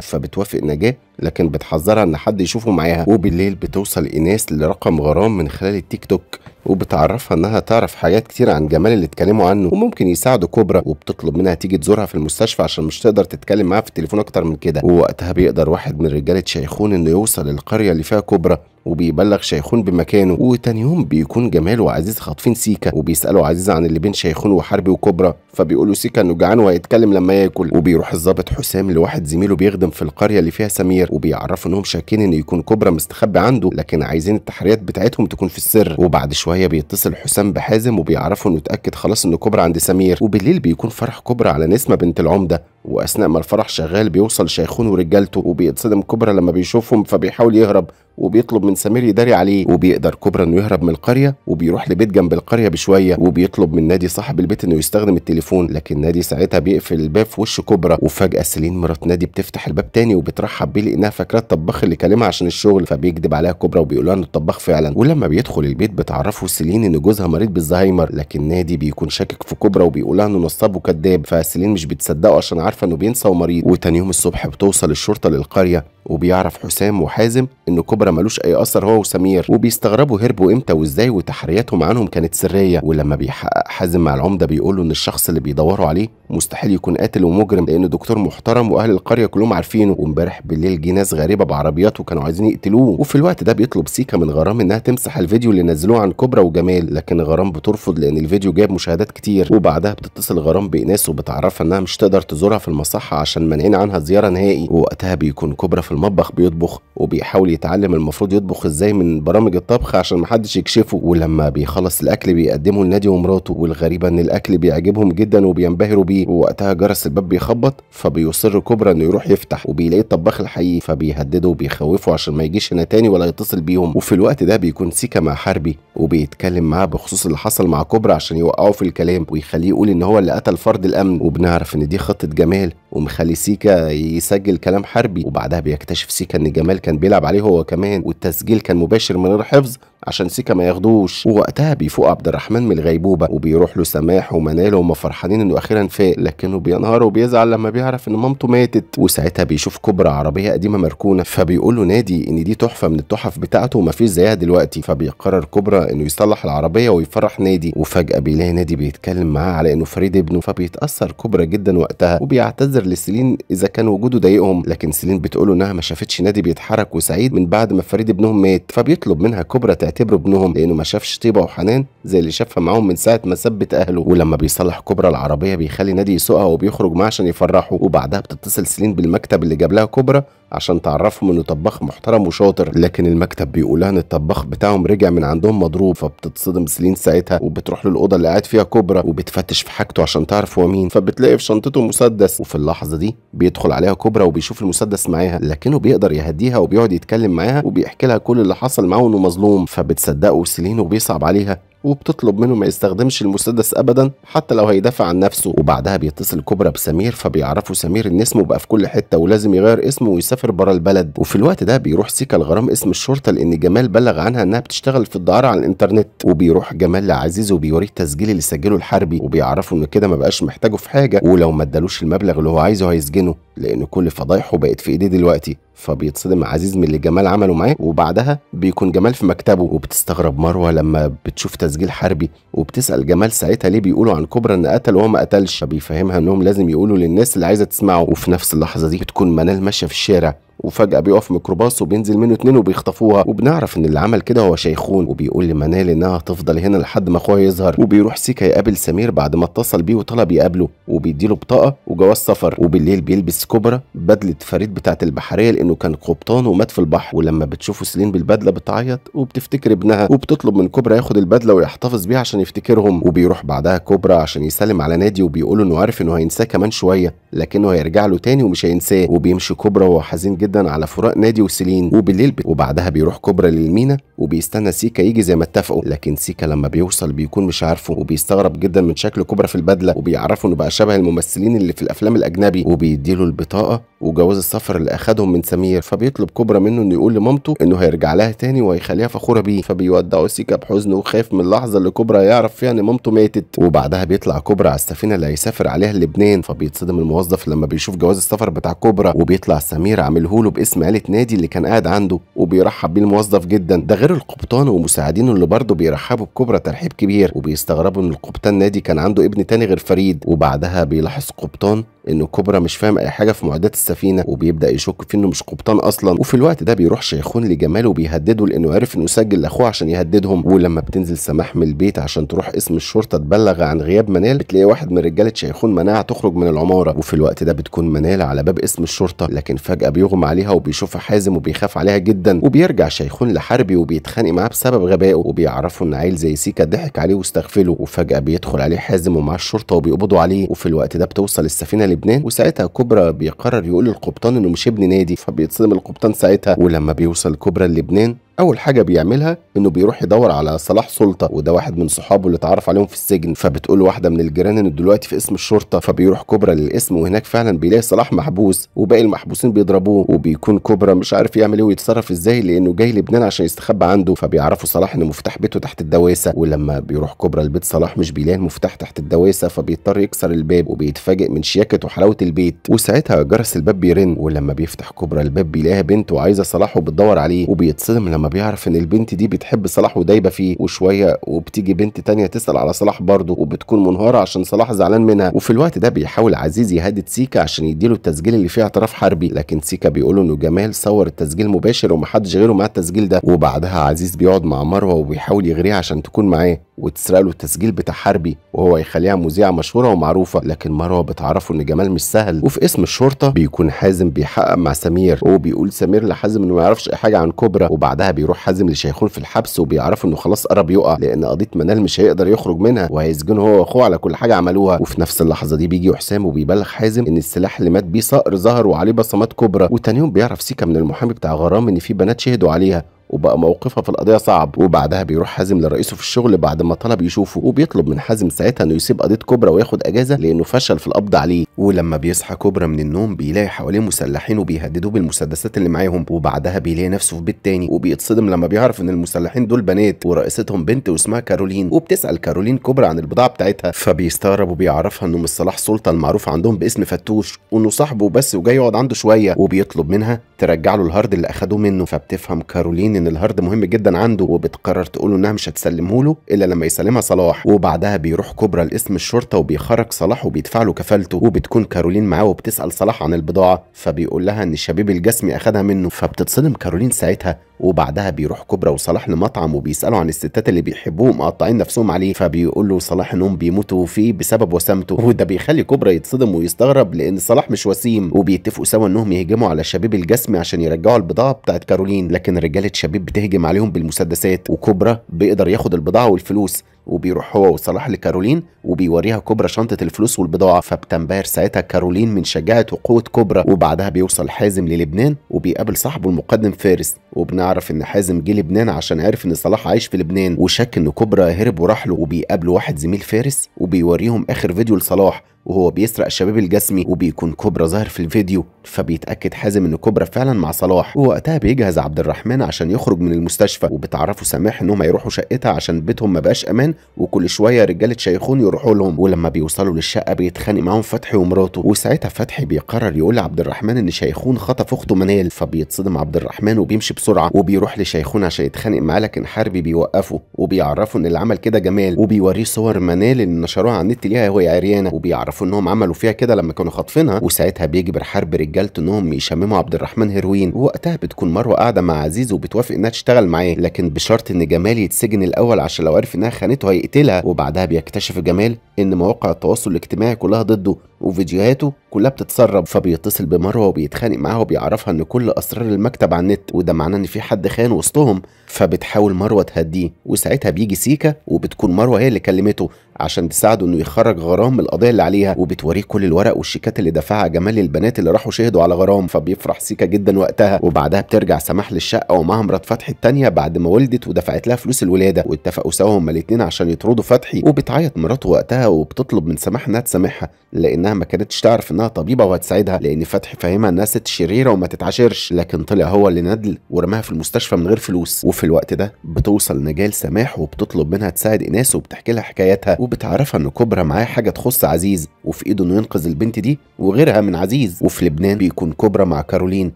فبتوافق نجاة لكن بتحذرها إن حد يشوفه معاها. وبالليل بتوصل إيناس لرقم غرام من خلال التيك توك وبتعرفها إنها تعرف حاجات كتير عن جمال اللي اتكلموا عنه وممكن يساعدوا كوبرا وبتطلب منها تيجي تزورها في المستشفى عشان مش تقدر تتكلم معاها في التليفون أكتر من كده. ووقتها بيقدر واحد من رجالة شيخون إنه يوصل للقرية اللي فيها كوبرا وبيبلغ شيخون بمكانه. وتاني يوم بيكون جمال وعزيز خاطفين سيكا وبيسألوا عزيز عن اللي بين شيخون وحربي وكوبرا فبيقولوا سيكا انه جعان وهيتكلم لما ياكل. وبيروح الظابط حسام لواحد زميله بيخدم في القرية اللي فيها سمير. وبيعرفوا إنهم شاكين إن يكون كوبرا مستخبي عنده لكن عايزين التحريات بتاعتهم تكون في السر. وبعد شوية بيتصل حسام بحازم وبيعرفوا إنه اتأكد خلاص إن كوبرا عند سمير. وبالليل بيكون فرح كوبرا على نسمة بنت العمدة. وأثناء ما الفرح شغال بيوصل شيخون ورجالته. وبيتصدم كوبرا لما بيشوفهم فبيحاول يهرب. وبيطلب من سمير يداري عليه. وبيقدر كوبرا إنه يهرب من القرية. وبيروح لبيت جنب القرية بشوية. وبيطلب من نادي صاحب البيت إنه يستخدم التليفون. لكن نادي ساعتها بيقفل الباب في وش كوبرا وفجأة سيلين مرات نادي بتفتح الباب تاني وبترحب بيه لأنها فاكراه الطباخ اللي كلمها عشان الشغل فبيكذب عليها كوبرا وبيقول لها إنه الطباخ فعلا. ولما بيدخل البيت بتعرفه سيلين إن جوزها مريض بالزهايمر لكن نادي بيكون شاكك في كوبرا وبيقول لها إنه نصاب وكذاب فسيلين مش بتصدقه عشان عارفة إنه بينسى ومريض. وتاني يوم الصبح بتوصل الشرطة للقرية وبيعرف حسام وحازم ان كوبرا ملوش أي أثر هو وسمير وبيستغربوا هربوا إمتى وإزاي وتحرياتهم عنهم كانت سرية. ولما بيحقق حازم مع العمدة بيقولوا إن الشخص اللي بيدوروا عليه مستحيل يكون قاتل ومجرم لأنه دكتور محترم وأهل القرية كلهم عارفينه. وإمبارح بالليل جه ناس غريبة بعربيات وكانوا عايزين يقتلوه. وفي الوقت ده بيطلب سيكا من غرام إنها تمسح الفيديو اللي نزلوه عن كوبرا وجمال لكن غرام بترفض لأن الفيديو جاب مشاهدات كتير. وبعدها بتتصل غرام بايناس وبتعرفها إنها مش تقدر تزورها في المصحة عشان مانعين عنها زيارة نهائي. ووقتها بيكون كوبرا في المطبخ بيطبخ وبيحاول يتعلم المفروض يطبخ إزاي من برامج الطبخ عشان محدش يكشفه. ولما بيخلص الأكل بيقدمه لنادي ومراته والغريبة إن الأكل بيعجبهم جدا وبينبهروا بيه ووقتها جرس الباب بيخبط فبيصر كوبرا إنه يروح يفتح وبيلاقي الطباخ الحقيقي فبيهدده وبيخوفه عشان ما يجيش هنا تاني ولا يتصل بيهم. وفي الوقت ده بيكون سيكا مع حربي وبيتكلم معاه بخصوص اللي حصل مع كوبرا عشان يوقعه في الكلام ويخليه يقول إن هو اللي قتل فرد الأمن. وبنعرف إن دي خطة جمال. ومخلي سيكا يسجل كلام حربي وبعدها بيكتشف سيكا إن جمال كان بيلعب عليه هو كمان والتسجيل كان مباشر من غير حفظ عشان سيكا ما ياخدوش. ووقتها بيفوق عبد الرحمن من الغيبوبة وبيروح له سماح ومنال وهم فرحانين إنه أخيرا فاق لكنه بينهار وبيزعل لما بيعرف إن مامته ماتت. وساعتها بيشوف كوبرا عربية قديمة مركونة فبيقول له نادي إن دي تحفة من التحف بتاعته ومفيش زيها دلوقتي. فبيقرر كوبرا إنه يصلح العربية ويفرح نادي. وفجأة بيلاقي نادي بيتكلم معاه على إنه فريد ابنه فبيتأثر كوبرا جدا وقتها وبيعتذر لسيلين إذا كان وجوده ضايقهم لكن سيلين بتقول إنها ما شافتش نادي بيتحرك وسعيد من بعد ما فريد ابنهم مات فبيطلب منها كوبرا تعتبره ابنهم لأنه ما شافش طيبة وحنان زي اللي شافها معاهم من ساعة ما ساب أهله ولما بيصلح كوبرا العربية بيخلي نادي يسوقها وبيخرج معاه عشان يفرحه وبعدها بتتصل سيلين بالمكتب اللي جاب لها كوبرا عشان تعرفهم إنه طباخ محترم وشاطر. لكن المكتب بيقول لها إن الطباخ بتاعهم رجع من عندهم مضروب فبتتصدم سيلين ساعتها وبتروح له الاوضه اللي قاعد فيها كوبرا وبتفتش في حاجته عشان تعرف هو مين. فبتلاقي في شنطته مسدس. وفي اللحظة دي بيدخل عليها كوبرا وبيشوف المسدس معاها لكنه بيقدر يهديها وبيقعد يتكلم معاها وبيحكي لها كل اللي حصل معاه انه مظلوم فبتصدقه سيلين وبيصعب عليها. وبتطلب منه ما يستخدمش المسدس ابدا حتى لو هيدافع عن نفسه. وبعدها بيتصل كوبرا بسمير فبيعرفوا سمير إن اسمه بقى في كل حتة ولازم يغير اسمه ويسافر بره البلد. وفي الوقت ده بيروح سيكا الغرام اسم الشرطة لأن جمال بلغ عنها إنها بتشتغل في الدعارة على الإنترنت. وبيروح جمال لعزيز وبيوريه التسجيل اللي سجله الحربي. وبيعرفوا إن كده ما بقاش محتاجه في حاجة ولو ما ادالوش المبلغ اللي هو عايزه هيسجنه لأن كل فضايحه بقت في إيديه دلوقتي. فبيتصدم عزيز من اللي جمال عمله معاه وبعدها بيكون جمال في مكتبه وبتستغرب مروة لما بتشوف تسجيل حربي وبتسأل جمال ساعتها ليه بيقولوا عن كوبرا إن قتل وهو ما قتلش؟ فبيفهمها إنهم لازم يقولوا للناس اللي عايزة تسمعه وفي نفس اللحظة دي بتكون منال ماشية في الشارع. وفجأة بيقف ميكروباص وبينزل منه اتنين وبيخطفوها. وبنعرف إن اللي عمل كده هو شيخون وبيقول لمنال إنها هتفضل هنا لحد ما أخوها يظهر. وبيروح سيكا يقابل سمير بعد ما اتصل بيه وطلب يقابله. وبيديله بطاقة وجواز سفر. وبالليل بيلبس كوبرا بدلة فريد بتاعة البحرية لأنه كان قبطان ومات في البحر. ولما بتشوفه سيلين بالبدلة بتعيط وبتفتكر ابنها. وبتطلب من كوبرا ياخد البدلة ويحتفظ بيها عشان يفتكرهم. وبيروح بعدها كوبرا عشان يسلم على نادي وبيقول إنه عارف إنه هينساه كمان شوية لكنه هيرجع له تاني ومش هينساه. وبيمشي كوبرا وهو حزين جدا. على فراق نادي وسيلين وبالليل. وبعدها بيروح كوبرا للمينا وبيستنى سيكا يجي زي ما اتفقوا. لكن سيكا لما بيوصل بيكون مش عارفه وبيستغرب جدا من شكل كوبرا في البدلة وبيعرفه انه بقى شبه الممثلين اللي في الأفلام الأجنبي وبيديله البطاقة وجواز السفر اللي أخدهم من سمير. فبيطلب كوبرا منه إنه يقول لمامته إنه هيرجع لها تاني وهيخليها فخورة بيه. فبيودعوا سيكا بحزن وخايف من اللحظه اللي كوبرا يعرف فيها إن مامته ماتت. وبعدها بيطلع كوبرا على السفينة اللي هيسافر عليها لبنان. فبيتصدم الموظف لما بيشوف جواز السفر بتاع كوبرا. وبيطلع سمير عامله له باسم عيله نادي اللي كان قاعد عنده وبيرحب بيه الموظف جدا. ده غير القبطان ومساعدينه اللي برضه بيرحبوا بكوبرا ترحيب كبير. وبيستغربوا إن القبطان نادي كان عنده ابن تاني غير فريد. وبعدها بيلاحظ قبطان إنه كوبرا مش فاهم أي حاجة في معدات السفينة وبيبدأ يشك في إنه مش قبطان أصلا. وفي الوقت ده بيروح شيخون لجمال وبيهدده لأنه عرف إنه سجل لأخوه عشان يهددهم. ولما بتنزل سماح من البيت عشان تروح اسم الشرطة تبلغ عن غياب منال بتلاقي واحد من رجالة شيخون مناعة تخرج من العمارة. وفي الوقت ده بتكون منال على باب اسم الشرطة لكن فجأة بيغمى عليها وبيشوفها حازم وبيخاف عليها جدا. وبيرجع شيخون لحربي وبيتخانق معاه بسبب غبائه. وبيعرفوا إن عيل زي سيكا ضحك عليه واستغفله. وفجأة بيدخل عليه حازم ومعاه الشرطة وبيقبضوا عليه. وفي الوقت ده بتوصل السفينة لبنان وساعتها كوبرا بيقرر يقول للقبطان إنه مش ابن نادي فبيتصدم القبطان ساعتها ولما بيوصل كوبرا لبنان أول حاجة بيعملها إنه بيروح يدور على صلاح سلطة وده واحد من صحابه اللي اتعرف عليهم في السجن. فبتقول واحدة من الجيران إنه دلوقتي في اسم الشرطة فبيروح كوبرا للاسم وهناك فعلا بيلاقي صلاح محبوس وباقي المحبوسين بيضربوه وبيكون كوبرا مش عارف يعمل إيه ويتصرف إزاي لأنه جاي لبنان عشان يستخبى عنده. فبيعرفه صلاح ان مفتاح بيته تحت الدواسة ولما بيروح كوبرا لبيت صلاح مش بيلاقي المفتاح تحت الدواسة فبيضطر يكسر الباب وبيتفاجئ من شياكة وحلاوة البيت. وساعتها جرس الباب بيرن ولما بيفتح كوبرا الباب بيلاقيها بنت وعايزة صلاح وبتدور عليه وبيتصدم لما بيعرف إن البنت البنت دي بتحب صلاح ودايبة فيه وشوية وبتيجي بنت تانية تسأل على صلاح برضه وبتكون منهارة عشان صلاح زعلان منها. وفي الوقت ده بيحاول عزيز يهدد سيكا عشان يديله التسجيل اللي فيه اعتراف حربي. لكن سيكا بيقول إنه جمال صور التسجيل مباشر ومحدش غيره معاه التسجيل ده. وبعدها عزيز بيقعد مع مروة وبيحاول يغريها عشان تكون معاه وتسرق له التسجيل بتاع حربي. وهو يخليها مذيعة مشهورة ومعروفة. لكن مروة بتعرفه إن جمال مش سهل. وفي اسم الشرطة بيكون حازم بيحقق مع سمير. وبيقول سمير لحازم إنه ما يعرفش أي حاجة عن كوبرا. وبعدها بيروح حازم لشيخون في الحبس وبيعرفوا إنه خلاص قرب يقع لأن قضية منال مش هيقدر يخرج منها وهيسجنه هو وأخوه على كل حاجة عملوها. وفي نفس اللحظة دي بيجي حسام وبيبلغ حازم إن السلاح اللي مات بيه صقر ظهر وعليه بصمات كوبرا وتاني يوم بيعرف سيكا من المحامي بتاع غرام إن في بنات شهدوا عليها. وبقى موقفها في القضية صعب. وبعدها بيروح حازم لرئيسه في الشغل بعد ما طلب يشوفه. وبيطلب من حازم ساعتها إنه يسيب قضية كوبرا وياخد أجازة لأنه فشل في القبض عليه. ولما بيصحى كوبرا من النوم بيلاقي حواليه مسلحين وبيهددوه بالمسدسات اللي معاهم. وبعدها بيلاقي نفسه في بيت تاني. وبيتصدم لما بيعرف إن المسلحين دول بنات. ورئيستهم بنت واسمها كارولين. وبتسأل كارولين كوبرا عن البضاعة بتاعتها. فبيستغرب وبيعرفها إنه مش صلاح سلطة. المعروف عندهم باسم فتوش. وإنه صاحبه بس وجاي يقعد عنده شوية. وبيطلب منها ترجع له الهارد اللي اخدوه منه. فبتفهم كارولين ان الهارد مهم جدا عنده وبتقرر تقول له إنها مش هتسلمه له إلا لما يسلمها صلاح. وبعدها بيروح كوبرا لقسم الشرطة وبيخرج صلاح وبيدفع له كفالته. وبتكون كارولين معاه وبتسأل صلاح عن البضاعة. فبيقول لها إن الشبيب الجسمي أخدها منه. فبتتصدم كارولين ساعتها وبعدها بيروح كوبرا وصلاح لمطعم وبيسأله عن الستات اللي بيحبوهم مقطعين نفسهم عليه. فبيقول له صلاح إنهم بيموتوا فيه بسبب وسامته. وده بيخلي كوبرا يتصدم ويستغرب لأن صلاح مش وسيم. وبيتفقوا سوا إنهم يهجموا على شبيب الجسمي عشان يرجعوا البضاعة بتاعت كارولين. لكن رجالة شبيب بتهجم عليهم بالمسدسات. وكوبرا بيقدر ياخد البضاعة والفلوس. وبيروح هو وصلاح لكارولين وبيوريها كوبرا شنطة الفلوس والبضاعة. فبتنبهر ساعتها كارولين من شجاعة وقوة كوبرا وبعدها بيوصل حازم للبنان وبيقابل صاحبه المقدم فارس. وبنعرف إن حازم جه لبنان عشان عرف إن صلاح عايش في لبنان. وشك إن كوبرا هرب وراح له وبيقابله واحد زميل فارس وبيوريهم آخر فيديو لصلاح وهو بيسرق شباب الجسمي وبيكون كوبرا ظاهر في الفيديو. فبيتأكد حازم إن كوبرا فعلا مع صلاح. ووقتها بيجهز عبد الرحمن عشان يخرج من المستشفى وبتعرفوا سماح انهم هيروحوا شقتها عشان بيتهم ما بقاش أمان. وكل شوية رجالة شيخون يروحوا لهم. ولما بيوصلوا للشقة بيتخانق معاهم فتحي ومراته. وساعتها فتحي بيقرر يقول لعبد الرحمن إن شيخون خطف أخته منال. فبيتصدم عبد الرحمن وبيمشي بسرعة. وبيروح لشيخون عشان يتخانق معاه لكن حربي بيوقفه. وبيعرفوا إن اللي عمل كده جمال. وبيوريه صور منال اللي نشروها على النت ليها وهي عريانة. وبيعرفوا إنهم عملوا فيها كده لما كانوا خاطفينها. وساعتها بيجبر حرب رجالته إنهم يشمموا عبد الرحمن هيروين. ووقتها بتكون مروة قاعدة مع عزيز وبتوافق إنها تشتغل معاه. لكن بشرط إن جمال يتسجن الأول عشان لو عرف إنها خانته هيقتلها وبعدها بيكتشف جمال إن مواقع التواصل الاجتماعي كلها ضده. وفيديوهاته كلها بتتسرب فبيتصل بمروه وبيتخانق معاها وبيعرفها إن كل أسرار المكتب على النت وده معناه إن في حد خان وسطهم فبتحاول مروة تهديه وساعتها بيجي سيكا وبتكون مروة هي اللي كلمته عشان تساعده إنه يخرج غرام من القضية اللي عليها وبتوريه كل الورق والشيكات اللي دفعها جمال للبنات اللي راحوا شهدوا على غرام فبيفرح سيكا جدا وقتها وبعدها بترجع سماح للشقة ومعاها مرات فتحي التانية بعد ما ولدت ودفعت لها فلوس الولادة واتفقوا سوا هما الاتنين عشان يطردوا فتحي وبتعيط مراته وقتها وبتطلب من سماح إنها تسامحها لأنها ما كانتش تعرف إنها طبيبة وهتساعدها لأن فتحي فاهمها إنها ست شريرة وما تتعاشرش لكن طلع هو اللي ندل ورماها في المستشفى من غير فلوس. وفي الوقت ده بتوصل نجال سماح وبتطلب منها تساعد ايناس وبتحكي لها حكاياتها وبتعرفها إن كوبرا معاه حاجة تخص عزيز وفي إيده إنه ينقذ البنت دي وغيرها من عزيز. وفي لبنان بيكون كوبرا مع كارولين.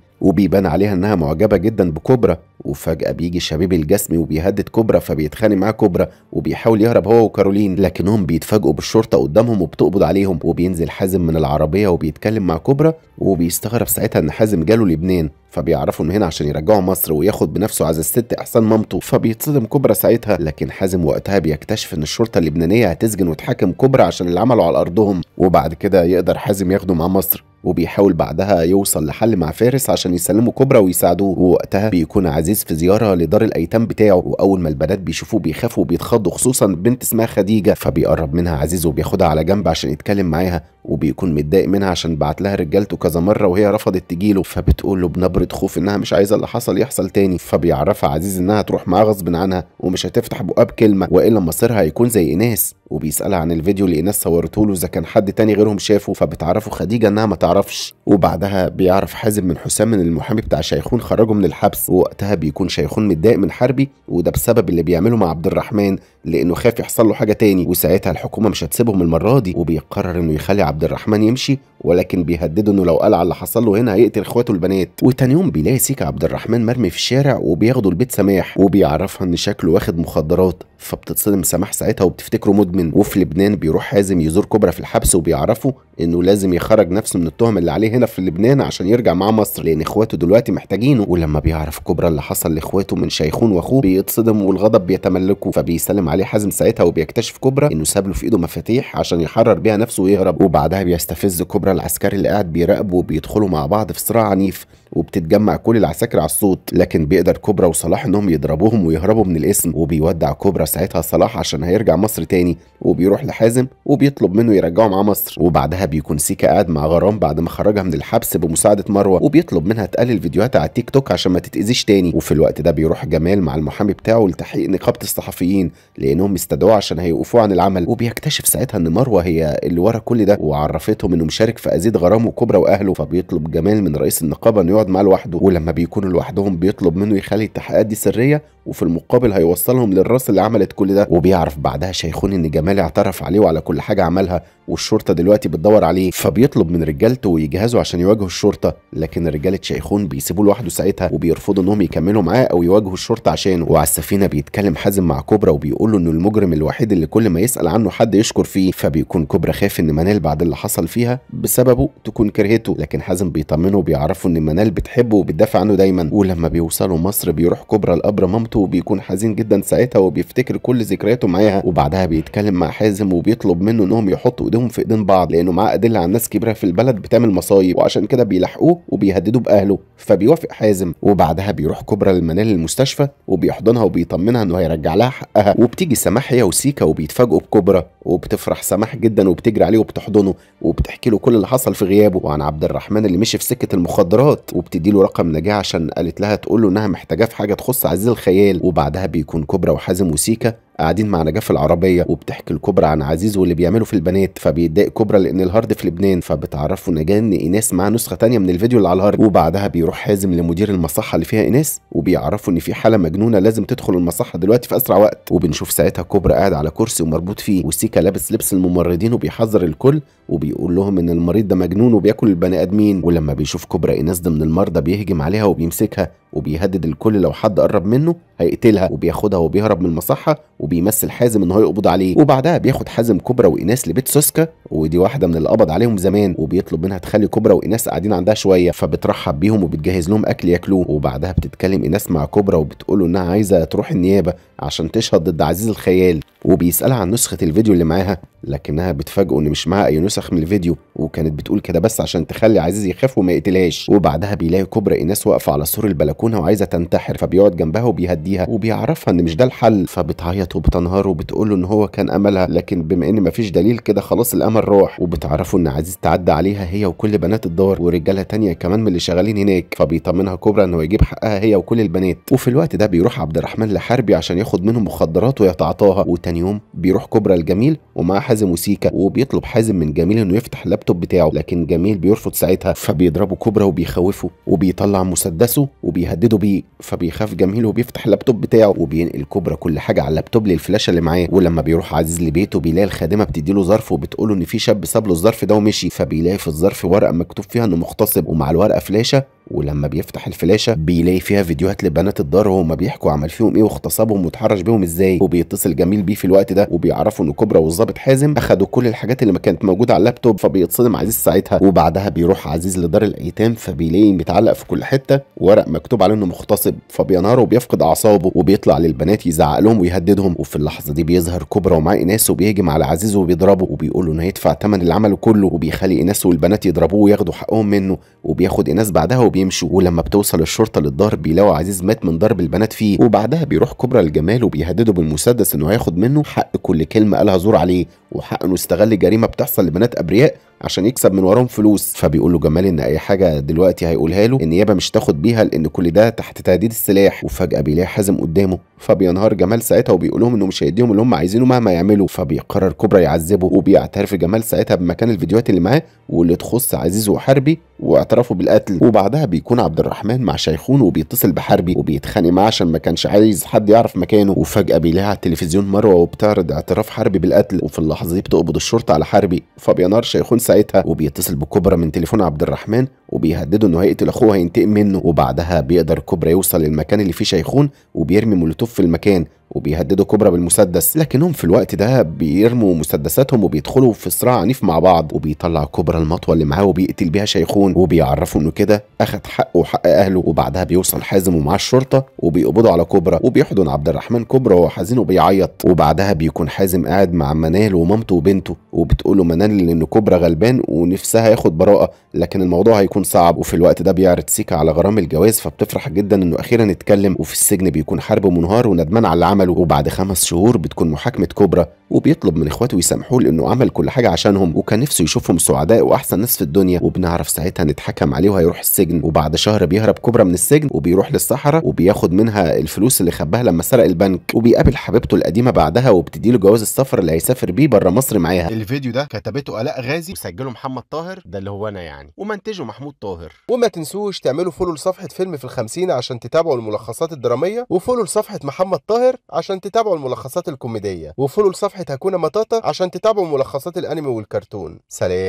وبيبان عليها إنها معجبة جدا بكوبرا وفجأة بيجي شبيب الجسمي وبيهدد كوبرا فبيتخانق معاه كوبرا وبيحاول يهرب هو وكارولين لكنهم بيتفاجئوا بالشرطة قدامهم وبتقبض عليهم وبينزل حازم من العربية وبيتكلم مع كوبرا وبيستغرب ساعتها إن حازم جاله لبنان فبيعرفه انه هنا عشان يرجعه مصر وياخد بنفسه عزا الست إحسان مامته فبيتصدم كوبرا ساعتها لكن حازم وقتها بيكتشف إن الشرطة اللبنانية هتسجن وتحاكم كوبرا عشان اللي عمله على أرضهم وبعد كده يقدر حازم ياخده معاه مصر. وبيحاول بعدها يوصل لحل مع فارس عشان يسلموا كوبرا ويساعدوه. ووقتها بيكون عزيز في زياره لدار الأيتام بتاعه وأول ما البنات بيشوفوه بيخافوا وبيتخضوا خصوصا بنت اسمها خديجة. فبيقرب منها عزيز وبياخدها على جنب عشان يتكلم معاها وبيكون متضايق منها عشان بعت لها رجالته كذا مرة وهي رفضت تجيله فبتقول له بنبرة خوف إنها مش عايزة اللي حصل يحصل تاني. فبيعرفها عزيز إنها تروح معاه غصب عنها ومش هتفتح بقها بكلمه وإلا مصيرها هيكون زي ايناس وبيسالها عن الفيديو اللي ايناس صورته له إذا كان حد تاني غيرهم شافه فبتعرفه خديجة إنها ما تعرفش. وبعدها بيعرف حازم من حسام من المحامي بتاع شيخون خرجه من الحبس. ووقتها بيكون شيخون متضايق من حربي وده بسبب اللي بيعمله مع عبد الرحمن. لأنه خاف يحصل له حاجة تاني وساعتها الحكومة مش هتسيبهم المرة دي وبيقرر إنه يخلي عبد الرحمن يمشي ولكن بيهدده إنه لو قال على اللي حصل له هنا هيقتل إخواته البنات. وتاني يوم بيلاقي سيكا عبد الرحمن مرمي في الشارع وبياخده البيت سماح وبيعرفها إن شكله واخد مخدرات. فبتتصدم سماح ساعتها وبتفتكره مدمن. وفي لبنان بيروح حازم يزور كوبرا في الحبس وبيعرفوا إنه لازم يخرج نفسه من التهم اللي عليه هنا في لبنان عشان يرجع معاه مصر لأن إخواته دلوقتي محتاجينه. ولما بيعرف كوبرا اللي حصل لإخواته من شيخون وأخوه بيتصدم والغضب بيتملكه فبيسلم حازم ساعتها وبيكتشف كوبرا إنه ساب له في إيده مفاتيح عشان يحرر بيها نفسه ويهرب. وبعدها بيستفز كوبرا العسكري اللي قاعد بيراقبه وبيدخلوا مع بعض في صراع عنيف وبتتجمع كل العساكر على الصوت. لكن بيقدر كوبرا وصلاح إنهم يضربوهم ويهربوا من الاسم وبيودع كوبرا ساعتها صلاح عشان هيرجع مصر تاني. وبيروح لحازم وبيطلب منه يرجعه مع مصر. وبعدها بيكون سيكا قاعد مع غرام بعد ما خرجها من الحبس بمساعدة مروة. وبيطلب منها تقلل فيديوهاتها على التيك توك عشان ما تتأذيش تاني. وفي الوقت ده بيروح جمال مع المحامي بتاعه لتحقيق نقابة الصحفيين. لأنهم استدعوه عشان هيوقفوه عن العمل. وبيكتشف ساعتها إن مروة هي اللي ورا كل ده وعرفتهم إنه مشارك في اذيه غرام وكوبرا وأهله فبيطلب جمال من رئيس النقابة إنه يقعد معاه لوحده. ولما بيكونوا لوحدهم بيطلب منه يخلي التحقيقات دي سرية وفي المقابل هيوصلهم للراس اللي عملت كل ده. وبيعرف بعدها شيخون إن جمال اعترف عليه وعلى كل حاجة عملها والشرطة دلوقتي بتدور عليه. فبيطلب من رجالته ويجهزوا عشان يواجهوا الشرطة لكن رجالة شيخون بيسيبوه لوحده ساعتها وبيرفضوا إنهم يكملوا معاه أو يواجهوا الشرطة عشانه. وعلى السفينة بيتكلم حازم مع كوبرا وبيقول له إنه المجرم الوحيد اللي كل ما يسأل عنه حد يشكر فيه. فبيكون كوبرا خاف إن منال بعد اللي حصل فيها بسببه تكون كرهته. لكن حازم بيطمنه وبيعرفوا إن منال بتحبه وبتدافع عنه دايما. ولما بيوصلوا مصر بيروح كوبرا لقبر مامته وبيكون حزين جدا ساعتها وبيفتكر كل ذكرياته معاها وبعدها بيتكلم مع حازم وبيطلب منه إنهم يحطوا إيديهم في إيدين بعض لأنه معاه أدلة عن ناس كبيرة في البلد بتعمل مصايب وعشان كده بيلاحقوه وبيهددوا بأهله. فبيوافق حازم وبعدها بيروح كوبرا لمنال المستشفى وبيحضنها وبيطمنها إنه هيرجع لها حقها. وبتيجي سماح هي وسيكا وبيتفاجئوا بكوبرا وبتفرح سماح جدا وبتجري عليه وبتحضنه وبتحكي له كل اللي حصل في غيابه. وعن عبد الرحمن اللي مشي في سكة المخدرات وبتدي له رقم نجاة عشان قالت لها تقول له إنها محتاجاه في حاجة تخص عزيز الخيال. وبعدها بيكون كوبرا وحازم وسيكا قاعدين مع نجاة في العربية وبتحكي لكوبرا عن عزيز واللي بيعمله في البنات فبيتضايق كوبرا لأن الهارد في لبنان فبتعرفه نجاة إن إيناس معاها نسخة تانية من الفيديو اللي على الهارد. وبعدها بيروح حازم لمدير المصحة اللي فيها إيناس وبيعرفه إن في حالة مجنونة لازم تدخل المصحة دلوقتي في أسرع وقت. وبنشوف ساعتها كوبرا قاعد على كرسي ومربوط فيه وسيكا لابس لبس الممرضين وبيحذر الكل وبيقول لهم إن المريض ده مجنون وبياكل البني آدمين. ولما بيشوف كبرى ايناس ضمن المرضى بيهجم عليها وبيمسكها وبيهدد الكل لو حد قرب منه هيقتلها وبياخدها وبيهرب من المصحة وبيمثل حازم إن هو يقبض عليه. وبعدها بياخد حازم كبرى وايناس لبيت سوسكا ودي واحدة من اللي قبض عليهم زمان وبيطلب منها تخلي كبرى وايناس قاعدين عندها شوية فبترحب بيهم وبتجهز لهم أكل ياكلوه. وبعدها بتتكلم ايناس مع كبرى وبتقول إنها عايزة تروح النيابة عشان تشهد ضد عزيز الخيال. وبيسألها عن نسخة الفيديو اللي معاها لكنها بتفاجئه إن مش معاها أي نسخ من الفيديو وكانت بتقول كده بس عشان تخلي عزيز يخاف وما يقتلهاش. وبعدها بيلاقي كوبرا ايناس واقفة على سور البلكونة وعايزة تنتحر فبيقعد جنبها وبيهديها وبيعرفها إن مش ده الحل فبتعيط وبتنهار وبتقول له إن هو كان أملها لكن بما إن مفيش دليل كده خلاص الأمل راح. وبتعرفه إن عزيز تعدى عليها هي وكل بنات الدار ورجالة تانية كمان من اللي شغالين هناك. فبيطمنها كوبرا انه يجيب حقها هي وكل البنات. وفي الوقت ده بيروح عبد الرحمن لحربي عشان ياخد منهم مخدرات ويتعاطاها. وتاني يوم بيروح كوبرا لجميل ومعاه حازم وسيكا وبيطلب حازم من جميل إنه يفتح اللابتوب بتاعه. لكن جميل بيرفض ساعتها. فبيضربه كوبرا وبيخوفه وبيطلع مسدسه وبيهدده بيه. فبيخاف جميل وبيفتح اللابتوب بتاعه. وبينقل كبرى كل حاجة على اللابتوب للفلاشه اللي معاه ولما بيروح عزيز لبيته بيلاقي الخادمه بتديله ظرف وبتقوله إن في شاب ساب له الظرف ده ومشي. فبيلاقي في الظرف ورقة مكتوب فيها إنه مغتصب ومع الورقة فلاشة ولما بيفتح الفلاشة بيلاقي فيها فيديوهات لبنات الدار وهم بيحكوا عمل فيهم إيه واغتصبهم واتحرش بيهم إزاي وبيتصل جميل بيه في الوقت ده وبيعرفوا إن كبرى والظابط حازم أخدوا كل الحاجات اللي ما كانت موجودة على اللابتوب فبيتصدم عزيز ساعتها وبعدها بيروح عزيز لدار الأيتام فبيلاقي متعلق في كل حتة ورق مكتوب عليه إنه مغتصب فبينهار وبيفقد أعصابه وبيطلع للبنات يزعق لهم ويهددهم وفي اللحظة دي بيظهر كبرى ومعاه ايناس وبيهجم على عزيز وبيضربه وبيقول له إنه هيدفع ثمن اللي عمله كله وبيخلي ايناس والبنات يضربوه وياخدوا حقهم منه وبياخد ايناس بعدها وبيمشوا ولما بتوصل الشرطة للدار بيلاقوا عزيز مات من ضرب البنات فيه وبعدها بيروح كبرى الجمال وبيهدده بالمسدس إنه هياخد منه حق كل كلمة قالها زور عليه وحق إنه استغل جريمة بتحصل لبنات أبرياء عشان يكسب من وراهم فلوس. فبيقول له جمال إن أي حاجة دلوقتي هيقولها له النيابه مش تاخد بيها لأن كل ده تحت تهديد السلاح. وفجأة بيلاقي حازم قدامه فبينهار جمال ساعتها وبيقول لهم إنه مش هيديهم اللي هم عايزينه مهما يعملوا. فبيقرر كبرى يعذبه وبيعترف جمال ساعتها بمكان الفيديوهات اللي معاه واللي تخص عزيز وحربي واعترافه بالقتل. وبعدها بيكون عبد الرحمن مع شيخون وبيتصل بحربي وبيتخانق معاه عشان ما كانش عايز حد يعرف مكانه. وفجأة بيلاقي على التلفزيون مروة وبتعرض اعتراف حربي بالقتل. وفي اللحظة دي بتقبض الشرطة على حربي. فبينهار شيخون ساعتها وبيتصل بكبرى من تليفون عبد الرحمن وبيهدده إنه هيقتل أخوه هينتقم منه. وبعدها بيقدر كبرى يوصل للمكان اللي فيه شيخون وبيرمي مولوتوف في المكان. وبيهددوا كبرى بالمسدس. لكنهم في الوقت ده بيرموا مسدساتهم وبيدخلوا في صراع عنيف مع بعض. وبيطلع كبرى المطوة اللي معاه وبيقتل بيها شيخون. وبيعرفوا إنه كده أخد حقه وحق أهله. وبعدها بيوصل حازم ومعاه الشرطة وبيقبضوا على كبرى. وبيحضن عبد الرحمن كبرى وهو حزين وبيعيط. وبعدها بيكون حازم قاعد مع منال ومامته وبنته. وبتقول له منال إن كبرى غلبان ونفسها ياخد براءة. لكن الموضوع هيكون صعب. وفي الوقت ده بيعرض سيكا على غرام الجواز. فبتفرح جدا إنه أخيرا اتكلم. وفي السجن بيكون حرب منهار وندمان على عمله وبعد خمس شهور بتكون محاكمة كبرى وبيطلب من إخواته يسامحوه لأنه عمل كل حاجة عشانهم وكان نفسه يشوفهم سعداء وأحسن ناس في الدنيا وبنعرف ساعتها نتحكم عليه وهيروح السجن وبعد شهر بيهرب كبرى من السجن وبيروح للصحراء وبياخد منها الفلوس اللي خباها لما سرق البنك وبيقابل حبيبته القديمة بعدها وبتديله جواز السفر اللي هيسافر بيه بره مصر معاها. الفيديو ده كتبته ألاء غازي وسجله محمد طاهر ده اللي هو أنا يعني ومنتجه محمود طاهر. وما تنسوش تعملوا فولو لصفحة فيلم في الخمسين عشان تتابعوا الملخصات الدرامية وفولو لصفحة محمد طاهر عشان تتابعوا الملخصات الكوميدية وفولو لصفحة هكونا مطاطا عشان تتابعوا ملخصات الأنمي والكرتون. سلام!